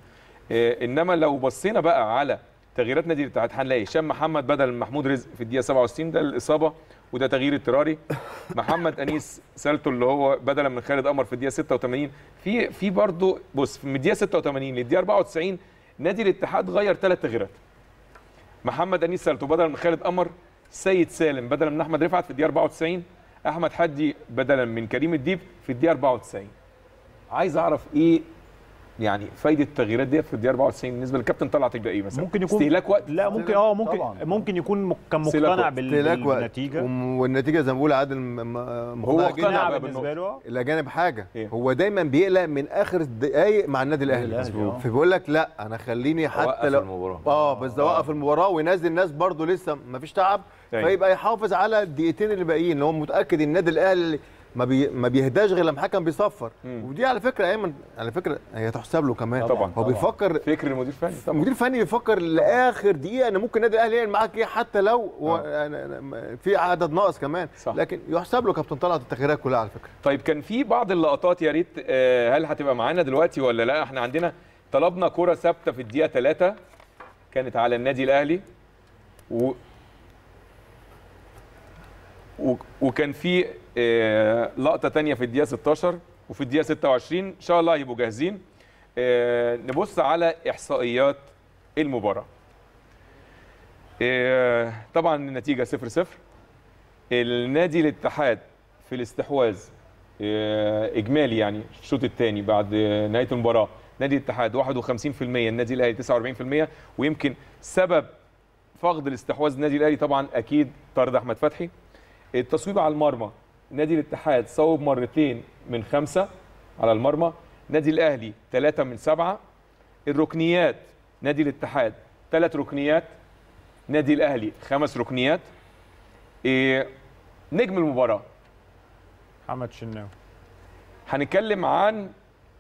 Speaker 1: آه، إنما لو بصينا بقى على تغييرات نادي الاتحاد هنلاقي هشام محمد بدل محمود رزق في الدقيقة 67 ده الإصابة وده تغيير اضطراري. (laughs) محمد أنيس سألته اللي هو بدلا من خالد قمر في الدقيقة 86 في في برضه بص من الدقيقة 86 للدقيقة 94 نادي الاتحاد غير ثلاث تغييرات. محمد أنيس سألته بدلا من خالد قمر سيد سالم بدلا من أحمد رفعت في الدقيقة 94 أحمد حدي بدلا من كريم الديب في الدقيقة 94 عايز أعرف إيه يعني فايدة التغييرات دي في الدقيقة 94 بالنسبة للكابتن طلعت تبقى إيه مثلا
Speaker 5: ممكن يكون
Speaker 1: استهلاك وقت
Speaker 5: لا ممكن آه ممكن
Speaker 3: طبعاً.
Speaker 5: ممكن يكون كان مقتنع
Speaker 1: وقت.
Speaker 5: بال-
Speaker 2: وقت
Speaker 5: بالنتيجة
Speaker 2: وم- والنتيجة زي ما بقول عادل
Speaker 1: هو
Speaker 2: مقتنع
Speaker 1: اقتنع
Speaker 5: بالنسبة له
Speaker 2: الأجانب حاجة
Speaker 1: إيه؟
Speaker 2: هو دايما بيقلق من آخر الدقايق مع النادي
Speaker 3: الأهلي. آه.
Speaker 2: فبيقول لك لا أنا خليني حتى لو
Speaker 4: المباراة
Speaker 2: آه بس ده وقف المباراة وينزل الناس برضو لسه ما فيش تعب
Speaker 1: أيوة.
Speaker 2: فيبقى يحافظ على الدقيقتين اللي باقيين اللي هو متاكد النادي الأهلي ما بي ما بيهداش غير لما الحكم بيصفر.
Speaker 1: مم.
Speaker 2: ودي على فكرة أيمن على فكرة هي تحسب له كمان.
Speaker 1: طبعاً،
Speaker 2: هو. بيفكر
Speaker 1: فكر المدير الفني طبعا.
Speaker 2: المدير الفني بيفكر لآخر دقيقة إن ممكن النادي الأهلي يعمل معاك إيه حتى لو و... أنا- أنا- في عدد ناقص كمان.
Speaker 1: صح.
Speaker 2: لكن يحسب له كابتن طلعت التغييرات كلها على فكرة.
Speaker 1: طيب كان في بعض اللقطات يا ريت آه، هل هتبقى معانا دلوقتي ولا لا؟ إحنا عندنا طلبنا كرة ثابتة في الدقيقة 3 كانت على النادي الأهلي. و... و... وكان في آه، لقطة تانية في الدقيقة 16 وفي الدقيقة 26 إن شاء الله يبقوا جاهزين. آه، نبص على إحصائيات المباراة. آه، طبعا النتيجة 0 0 النادي الاتحاد في الاستحواذ إجمالي يعني الشوط الثاني بعد نهاية المباراة. نادي الاتحاد 51% النادي الأهلي 49% ويمكن سبب فقد الاستحواذ النادي الأهلي طبعا أكيد طرد أحمد فتحي. التصويب على المرمى نادي الاتحاد صوب مرتين من خمسة على المرمى نادي الأهلي ثلاثة من سبعة الركنيات نادي الاتحاد ثلاث ركنيات نادي الأهلي خمس ركنيات. إيه نجم المباراة.
Speaker 5: محمد شناوي.
Speaker 1: هنتكلم عن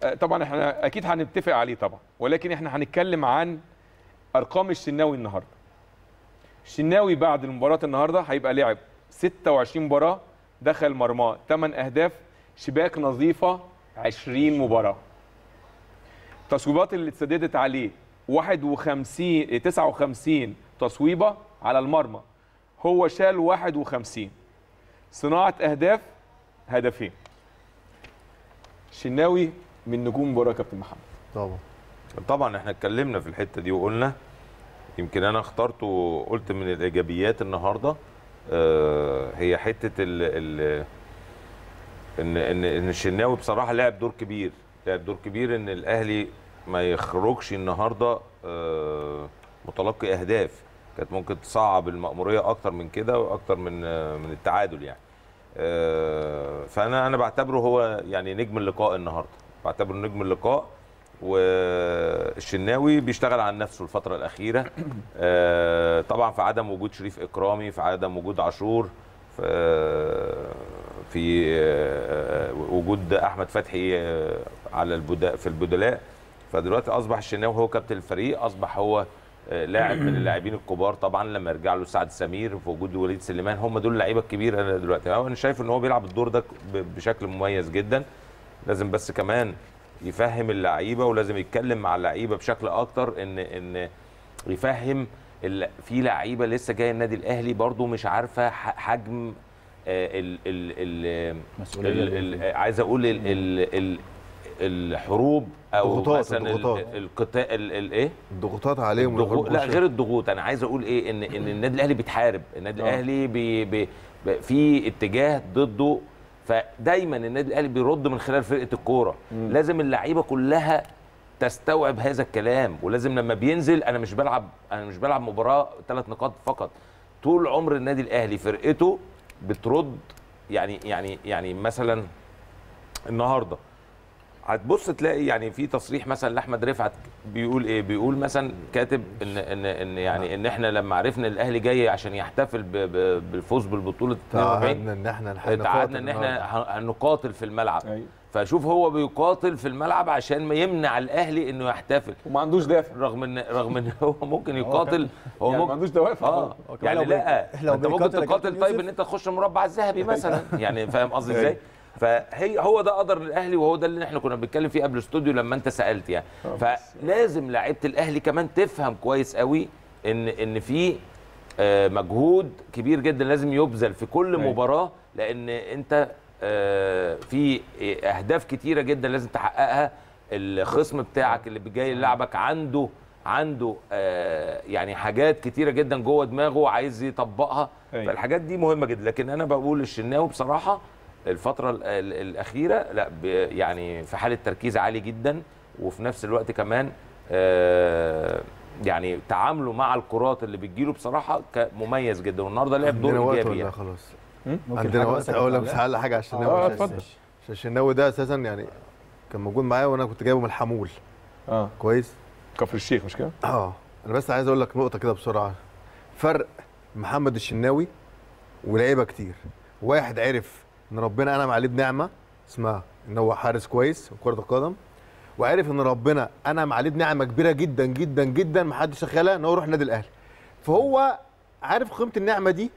Speaker 1: آه، طبعا إحنا أكيد هنتفق عليه طبعا ولكن إحنا هنتكلم عن أرقام الشناوي النهارده. الشناوي بعد المباراة النهارده هيبقى لعب 26 مباراة دخل مرماه. 8 أهداف شباك نظيفة 20 مباراة. التصويبات اللي اتسددت عليه 51 59 تصويبة على المرمى. هو شال 51 صناعة أهداف هدفين. شناوي من نجوم المباراه كابتن محمد.
Speaker 2: طبعا.
Speaker 4: طبعا إحنا اتكلمنا في الحتة دي وقلنا يمكن أنا اخترت وقلت من الإيجابيات النهارده هي حتة ال ال إن إن إن الشناوي بصراحة لعب دور كبير لعب دور كبير إن الأهلي ما يخرجش النهارده آه، متلقي أهداف. كانت ممكن تصعب المأمورية أكتر من كده وأكتر من آه، من التعادل يعني. آه، فأنا أنا بعتبره هو يعني نجم اللقاء النهارده. بعتبره نجم اللقاء. والشناوي بيشتغل على نفسه الفترة الأخيرة. آه، طبعا في عدم وجود شريف إكرامي في عدم وجود عاشور في في آه، وجود أحمد فتحي آه، على البدا في البدلاء. فدلوقتي أصبح الشناوي هو كابتن الفريق أصبح هو آه، لاعب من اللاعبين الكبار طبعا لما يرجع له سعد سمير في وجود وليد سليمان. هم دول اللعيبة الكبيرة دلوقتي. أنا شايف إن هو بيلعب الدور ده بشكل مميز جدا. لازم بس كمان يفهم اللعيبة ولازم يتكلم مع اللعيبة بشكل أكتر إن إن يفهم ال- في لعيبة لسه جاية النادي الأهلي برضو مش عارفة ح- حجم آه، ال ال ال
Speaker 3: مسؤولية
Speaker 4: ال- ال- عايز أقول ال ال ال الحروب أو
Speaker 2: الضغوطات-
Speaker 4: مثلا
Speaker 2: الضغوطات.
Speaker 4: القتال ال- الايه
Speaker 2: الضغوطات عليهم
Speaker 4: الضغوط لا غير الضغوط. أنا عايز أقول إيه؟ إن إن النادي الأهلي بيتحارب. النادي
Speaker 1: آه.
Speaker 4: الأهلي بي بي بي- في اتجاه ضده فدايما النادي الأهلي بيرد من خلال فرقة الكورة. لازم اللعيبة كلها تستوعب هذا الكلام ولازم لما بينزل أنا مش بلعب أنا مش بلعب مباراة ثلاث نقاط فقط. طول عمر النادي الأهلي فرقته بترد يعني يعني يعني مثلا النهارده. هتبص تلاقي يعني في تصريح مثلا لأحمد رفعت بيقول إيه؟ بيقول مثلا كاتب ان ان إن يعني إن إحنا لما عرفنا الأهلي جاي عشان يحتفل ب- ب- بالفوز بالبطولة 42
Speaker 2: تعهدنا إن إحنا
Speaker 4: تعهدنا
Speaker 2: إن
Speaker 4: إحنا هنقاتل في الملعب.
Speaker 1: أيوة.
Speaker 4: فشوف هو بيقاتل في الملعب عشان ما يمنع الأهلي إنه يحتفل.
Speaker 1: وما عندوش دافع.
Speaker 4: رغم ان رغم إن هو ممكن (laughs) يقاتل هو
Speaker 1: يعني ما
Speaker 4: ممكن
Speaker 1: عندوش دوافع.
Speaker 3: آه.
Speaker 4: يعني لا. أنت ممكن تقاتل طيب. إن أنت تخش المربع الذهبي مثلا. يعني فاهم قصدي إزاي؟ (laughs) فهي هو ده قدر الأهلي وهو ده اللي إحنا كنا بنتكلم فيه قبل الاستوديو لما انت سألت يعني. فلازم لعيبة الأهلي كمان تفهم كويس قوي إن إن في آه، مجهود كبير جدا لازم يبذل في كل
Speaker 1: أيوة.
Speaker 4: مباراة لأن أنت آه، في أهداف كتيرة جدا لازم تحققها. الخصم بتاعك اللي جاي يلعبك عنده عنده آه، يعني حاجات كتيرة جدا جوه دماغه عايز يطبقها.
Speaker 1: أيوة.
Speaker 4: فالحاجات دي مهمة جدا. لكن أنا بقول الشناوي بصراحة الفترة ال- ال- الأخيرة لا ب- يعني في حالة تركيز عالي جدا وفي نفس الوقت كمان آه، يعني تعامله مع الكرات اللي بتجيله بصراحة كان مميز جدا. والنهاردة لعب دور
Speaker 2: إيجابي
Speaker 4: يعني.
Speaker 2: خلاص؟
Speaker 3: ممكن
Speaker 2: عندنا وقت أقول لك على حاجة عشان
Speaker 1: آه
Speaker 2: الشناوي
Speaker 1: اتفضل.
Speaker 2: عشان الشناوي ده أساسا يعني كان موجود معايا وأنا كنت جايبه من الحمول.
Speaker 1: آه.
Speaker 2: كويس؟
Speaker 1: كفر الشيخ مش كده؟
Speaker 2: آه. أنا بس عايز أقول لك نقطة كده بسرعة. فرق محمد الشناوي ولاعيبه كتير. واحد عرف إن ربنا أنعم عليه بنعمة اسمها إن هو حارس كويس في كرة القدم وعرف إن ربنا أنعم عليه بنعمة كبيرة جدا جدا جدا ما حدش شغالها إن هو يروح النادي الأهلي. فهو عارف قيمة النعمة دي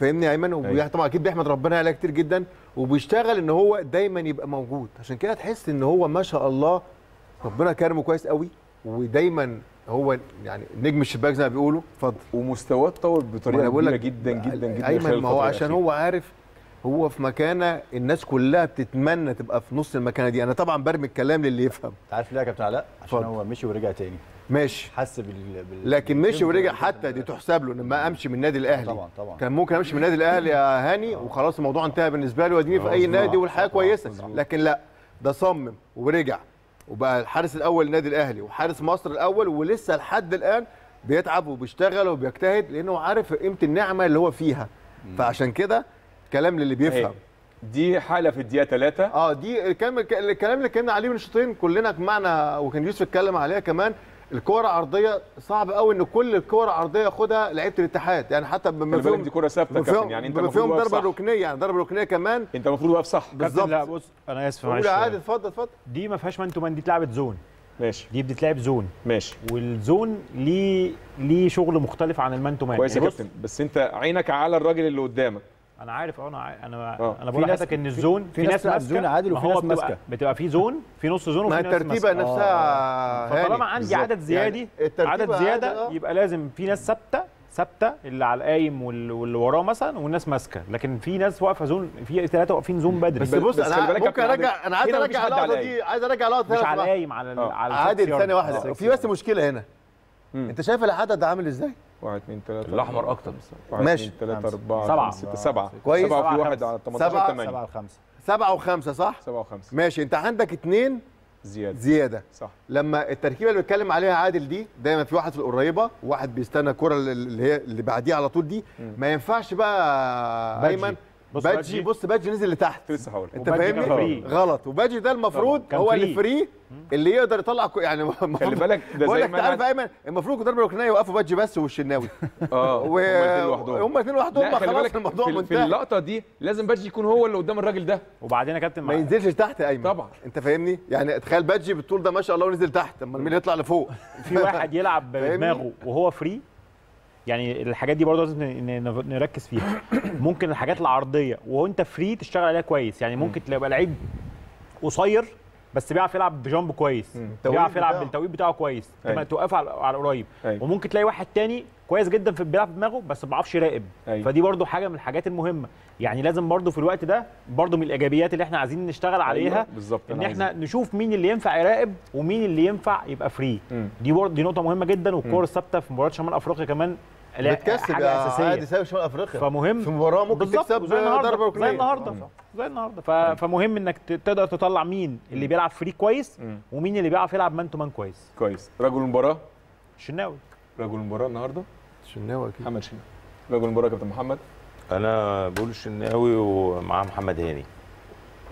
Speaker 2: فاهمني يا أيمن؟
Speaker 1: أيوة.
Speaker 2: وطبعا أكيد بيحمد ربنا عليها كتير جدا وبيشتغل إن هو دايما يبقى موجود. عشان كده تحس إن هو ما شاء الله ربنا كرمه كويس قوي ودايما هو يعني نجم الشباك زي ما بيقولوا. اتفضل.
Speaker 1: ومستواه اتطور بطريقة
Speaker 2: كبيرة
Speaker 1: جدا جدا جدا أيمن
Speaker 2: ما هو عشان. هو عارف هو في مكانة الناس كلها بتتمنى تبقى في نص المكانة دي. أنا طبعا برمي الكلام للي يفهم.
Speaker 3: أنت عارف ليه يا كابتن علاء؟ عشان. هو مشي ورجع تاني.
Speaker 2: ماشي.
Speaker 3: حس بال, بال...
Speaker 2: لكن مشي ورجع حتى دي تحسب له إن ما امشي من النادي الأهلي.
Speaker 3: طبعا طبعا.
Speaker 2: كان ممكن امشي من النادي الأهلي يا هاني وخلاص الموضوع انتهى بالنسبة لي واديني في
Speaker 1: أي.
Speaker 2: نادي والحياة
Speaker 1: كويسة.
Speaker 2: لكن لا ده صمم ورجع. وبقى الحارس الأول للنادي الأهلي وحارس مصر الأول ولسه لحد الآن بيتعب وبيشتغل وبيجتهد لأنه عارف قيمة النعمة اللي هو فيها. فعشان كده كلام للي بيفهم.
Speaker 1: إيه، دي حالة في الدقيقة 3
Speaker 2: آه دي الكلام الكلام اللي اتكلمنا عليه من الشوطين كلنا جمعنا وكان يوسف اتكلم عليها كمان. الكورة عرضيه صعب قوي إن كل الكورة عرضيه ياخدها لعيبة الاتحاد. يعني حتى بما
Speaker 1: بالك دي كره ثابتة كابتن يعني
Speaker 2: أنت
Speaker 1: المفروض
Speaker 2: فيهم ضربه ركنية يعني ضربة ركنية كمان.
Speaker 1: أنت المفروض واقف صح
Speaker 2: بالظبط.
Speaker 5: لا بص أنا آسف
Speaker 2: قول
Speaker 5: معلش
Speaker 2: عادي اتفضل اتفضل.
Speaker 5: دي ما فيهاش man to man دي اتلعبت zone.
Speaker 1: ماشي.
Speaker 5: دي بتتلعب zone.
Speaker 1: ماشي.
Speaker 5: وال zone ليه ليه شغل مختلف عن ال man to man.
Speaker 1: كويس يا
Speaker 5: يعني
Speaker 1: كابتن بس أنت عينك على الراجل اللي قدامك.
Speaker 5: أنا عارف آه أنا أنا
Speaker 1: آه.
Speaker 5: أنا
Speaker 3: في
Speaker 5: بقول
Speaker 3: ناس-
Speaker 5: لحضرتك إن
Speaker 3: في-
Speaker 5: ال zone
Speaker 3: في ناس تلعب zone عادل وفي ناس ماسكة.
Speaker 5: بتبقى في zone في نص
Speaker 2: zone
Speaker 5: وفي ناس
Speaker 2: الترتيبة
Speaker 5: ماسكة.
Speaker 2: نفسها
Speaker 5: فطالما
Speaker 2: هاني
Speaker 5: عندي
Speaker 1: بالظبط.
Speaker 5: عدد زيادة
Speaker 2: يعني الترتيبة
Speaker 5: عدد
Speaker 2: عادي،
Speaker 5: زياده
Speaker 2: آه.
Speaker 5: يبقى لازم في ناس ثابتة ثابتة اللي على القايم وال- واللي وراه مثلا والناس ماسكة لكن في ناس واقفة zone في ثلاثة واقفين zone بدري
Speaker 2: بس
Speaker 1: بس
Speaker 2: بص
Speaker 1: أنا
Speaker 2: ممكن أرجع أنا عايز
Speaker 1: أرجع
Speaker 2: اللقطة دي عايز أرجع اللقطة
Speaker 5: مش على. القايم على
Speaker 1: آه.
Speaker 5: على
Speaker 2: عادل
Speaker 5: ثانية.
Speaker 2: واحدة
Speaker 5: آه.
Speaker 2: في بس مشكله هنا. أنت شايف العدد عامل إزاي
Speaker 1: 1 2 3
Speaker 4: الأحمر أكتر.
Speaker 2: ماشي.
Speaker 1: 3 4
Speaker 5: سبعة.
Speaker 1: 6 7
Speaker 2: كويس.
Speaker 1: سبعة
Speaker 5: سبعة
Speaker 1: وفي واحد
Speaker 5: خمسة.
Speaker 1: على 18
Speaker 2: سبعة.
Speaker 1: 8
Speaker 3: 7 5
Speaker 2: سبعة وخمسة صح؟
Speaker 1: 7 و5
Speaker 2: ماشي انت عندك اتنين
Speaker 1: زيادة
Speaker 2: زيادة
Speaker 1: صح
Speaker 2: لما التركيبة اللي بيتكلم عليها عادل دي دايما في واحد في القريبة وواحد بيستنى الكرة اللي هي اللي بعديها على طول دي ما ينفعش بقى. أيمن
Speaker 5: بص
Speaker 2: بادجي. بص بادجي نزل لتحت.
Speaker 1: لسه هقول.
Speaker 2: انت فاهمني؟ غلط. وبادجي ده المفروض هو. اللي free اللي يقدر يطلع كو- يعني (laughs) المفروض
Speaker 1: خلي بالك ده
Speaker 2: بقول
Speaker 1: زي
Speaker 2: لك
Speaker 1: ما
Speaker 2: تعرف
Speaker 1: أنا-
Speaker 2: أيمن المفروض ضربه ركنيه يوقفوا بادجي بس والشناوي. (laughs)
Speaker 1: آه
Speaker 2: و... هم الاثنين لوحدهم.
Speaker 1: خلي
Speaker 2: خلاص
Speaker 1: بالك
Speaker 2: الموضوع
Speaker 1: في, في
Speaker 2: منتهي.
Speaker 1: اللقطة دي لازم بادجي يكون هو اللي قدام الراجل ده.
Speaker 5: وبعدين يا كابتن
Speaker 2: ما ينزلش تحت يا أيمن.
Speaker 1: طبعا.
Speaker 2: أنت فاهمني؟ يعني تخيل بادجي بالطول ده ما شاء الله ونزل تحت أمال مين يطلع لفوق؟
Speaker 5: في واحد يلعب؟ (laughs) بدماغه وهو free يعني الحاجات دي برضه لازم نركز فيها. (coughs) ممكن الحاجات العرضية وهو انت free تشتغل عليها كويس. يعني ممكن تبقى لعيب قصير بس بيعرف يلعب ب jump
Speaker 2: كويس.
Speaker 5: بيعرف يلعب. بالتوقيت بتاعه كويس.
Speaker 1: أيوة.
Speaker 5: تبقى توقف على على القريب.
Speaker 1: أيوة.
Speaker 5: وممكن تلاقي واحد تاني كويس جدا في بيلعب بدماغه بس ما بيعرفش يراقب.
Speaker 1: أيوة.
Speaker 5: فدي برضه حاجة من الحاجات المهمة. يعني لازم برضه في الوقت ده برضه من الإيجابيات اللي إحنا عايزين نشتغل عليها
Speaker 1: بالظبط إن
Speaker 5: إحنا نشوف مين اللي ينفع يراقب ومين اللي ينفع يبقى
Speaker 1: free.
Speaker 5: دي برضه دي نقطة مهمة جدا والكور الثابتة في مباراة شمال أفريقيا كمان
Speaker 2: بتكسب
Speaker 5: حاجة
Speaker 2: يا عادي
Speaker 5: اساسيه
Speaker 2: ساوي شمال أفريقيا.
Speaker 5: فمهم.
Speaker 2: في مباراة ممكن تكسب
Speaker 5: زي النهارده
Speaker 2: ركنيه
Speaker 5: زي النهارده. زي النهارده. ف... فمهم إنك ت- تقدر تطلع مين اللي بيلعب free كويس. ومين اللي بيعرف يلعب man to man كويس.
Speaker 1: كويس. رجل المباراة؟
Speaker 5: الشناوي
Speaker 1: رجل المباراة النهارده؟
Speaker 2: شناوي أكيد.
Speaker 1: محمد شناوي. رجل المباراة يا كابتن محمد؟
Speaker 4: أنا بقول الشناوي ومعاه محمد هاني.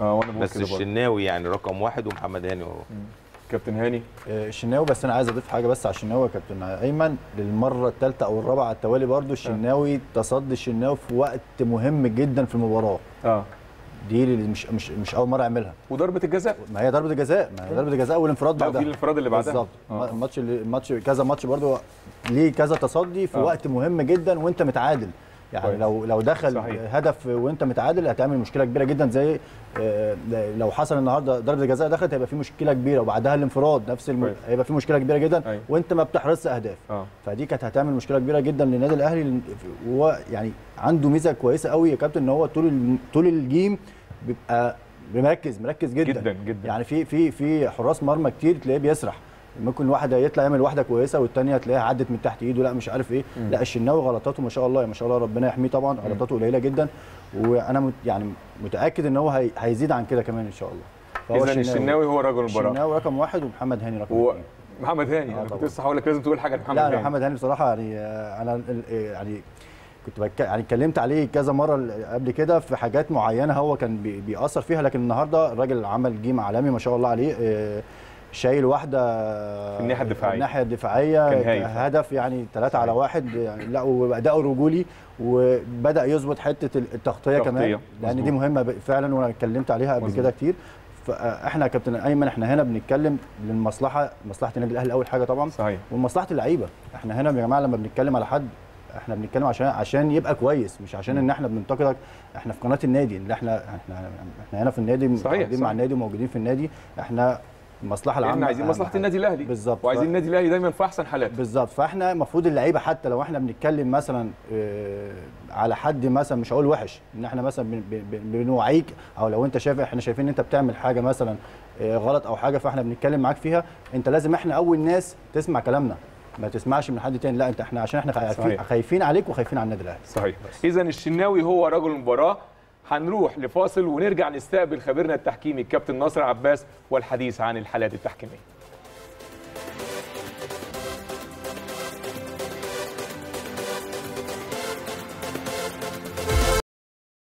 Speaker 1: آه وأنا بقول
Speaker 4: بس. الشناوي يعني رقم واحد ومحمد هاني. هو
Speaker 1: كابتن هاني.
Speaker 3: آه، الشناوي بس أنا عايز أضيف حاجة بس على الشناوي يا كابتن أيمن. للمرة الثالثه أو الرابعة على التوالي برضو الشناوي تصدي الشناوي في وقت مهم جدا في المباراة.
Speaker 1: آه.
Speaker 3: دي اللي مش مش مش أول مرة يعملها.
Speaker 1: وضربة الجزاء؟
Speaker 3: ما هي ضربة جزاء ما هي ضربة جزاء والانفراد
Speaker 1: لا
Speaker 3: بعدها.
Speaker 1: في الانفراد اللي بعدها.
Speaker 3: بالظبط.
Speaker 1: آه.
Speaker 3: الماتش اللي الماتش كذا ماتش برضو ليه كذا تصدي في
Speaker 1: آه.
Speaker 3: وقت مهم جدا وأنت متعادل. يعني
Speaker 1: كويس.
Speaker 3: لو لو دخل
Speaker 1: صحيح.
Speaker 3: هدف وانت متعادل هتعمل مشكلة كبيرة جدا زي آه، لو حصل النهارده ضربة جزاء دخلت هيبقى في مشكلة كبيرة وبعدها الانفراد نفس الم... هيبقى في مشكلة كبيرة جدا
Speaker 1: أيوة.
Speaker 3: وانت ما بتحرزش أهداف
Speaker 1: آه
Speaker 3: فدي كانت هتعمل مشكلة كبيرة جدا للنادي الأهلي وهو يعني عنده ميزة كويسة قوي يا كابتن إن هو طول ال- طول الجيم بيبقى مركز مركز جدا
Speaker 1: جدا جدا
Speaker 3: يعني في في في حراس مرمى كتير تلاقيه بيسرح ممكن واحد يطلع يعمل واحدة كويسة والثانيه تلاقيها عدت من تحت ايده لا مش عارف إيه. لا الشناوي غلطاته ما شاء الله ما شاء الله ربنا يحميه طبعا غلطاته قليلة جدا. وأنا مت يعني متأكد إن هو هي هيزيد عن كده كمان إن شاء الله.
Speaker 1: اذا الشناوي. هو رجل المباراه
Speaker 3: الشناوي رقم واحد ومحمد هاني رقم
Speaker 1: و-
Speaker 3: اثنين
Speaker 1: محمد هاني.
Speaker 3: آه
Speaker 1: أنا كنت. لسه هقول لك لازم تقول حاجة لمحمد
Speaker 3: لا
Speaker 1: هاني.
Speaker 3: أنا محمد هاني بصراحة يعني آه، أنا آه، يعني كنت بك... يعني اتكلمت عليه كذا مرة قبل كده في حاجات معينة هو كان بي... بيأثر فيها لكن النهارده الراجل عمل game عالمي ما شاء الله عليه آه، شايل واحدة
Speaker 1: في. الناحية الدفاعية كان هايل.
Speaker 3: هدف يعني ثلاثة على
Speaker 1: صحيح.
Speaker 3: واحد يعني لا واداؤه رجولي وبدأ يظبط حتة التغطية كمان لأن دي. مهمة فعلا وأنا اتكلمت عليها قبل. كده كتير فإحنا يا كابتن أيمن إحنا هنا بنتكلم للمصلحة مصلحة النادي الأهلي أول حاجة طبعا
Speaker 1: صحيح
Speaker 3: ومصلحة اللعيبة إحنا هنا يا جماعة لما بنتكلم على حد إحنا بنتكلم عشان عشان يبقى كويس مش عشان إن إحنا بننتقدك إحنا في قناة النادي اللي إحنا إحنا إحنا هنا في النادي
Speaker 1: صحيح،
Speaker 3: موجودين مع
Speaker 1: صحيح.
Speaker 3: النادي وموجودين في النادي إحنا المصلحه العامة
Speaker 1: إحنا عايزين
Speaker 3: مصلحة.
Speaker 1: النادي الأهلي.
Speaker 3: بالظبط.
Speaker 1: وعايزين النادي الأهلي دايما في أحسن حالاته.
Speaker 3: بالظبط. فإحنا المفروض اللعيبة حتى لو إحنا بنتكلم مثلا آه، على حد مثلا مش هقول وحش إن إحنا مثلا بن- بن- بن- بنوعيك أو لو أنت شايف إحنا شايفين إن أنت بتعمل حاجة مثلا آه، غلط أو حاجة فإحنا بنتكلم معاك فيها. أنت لازم إحنا أول ناس تسمع كلامنا. ما تسمعش من حد تاني. لا أنت إحنا عشان إحنا. خايفين عليك وخايفين على النادي الأهلي.
Speaker 1: صحيح. اذا الشناوي هو رجل المباراة. هنروح لفاصل ونرجع نستقبل خبيرنا التحكيمي الكابتن ناصر عباس والحديث عن الحالات التحكيمية.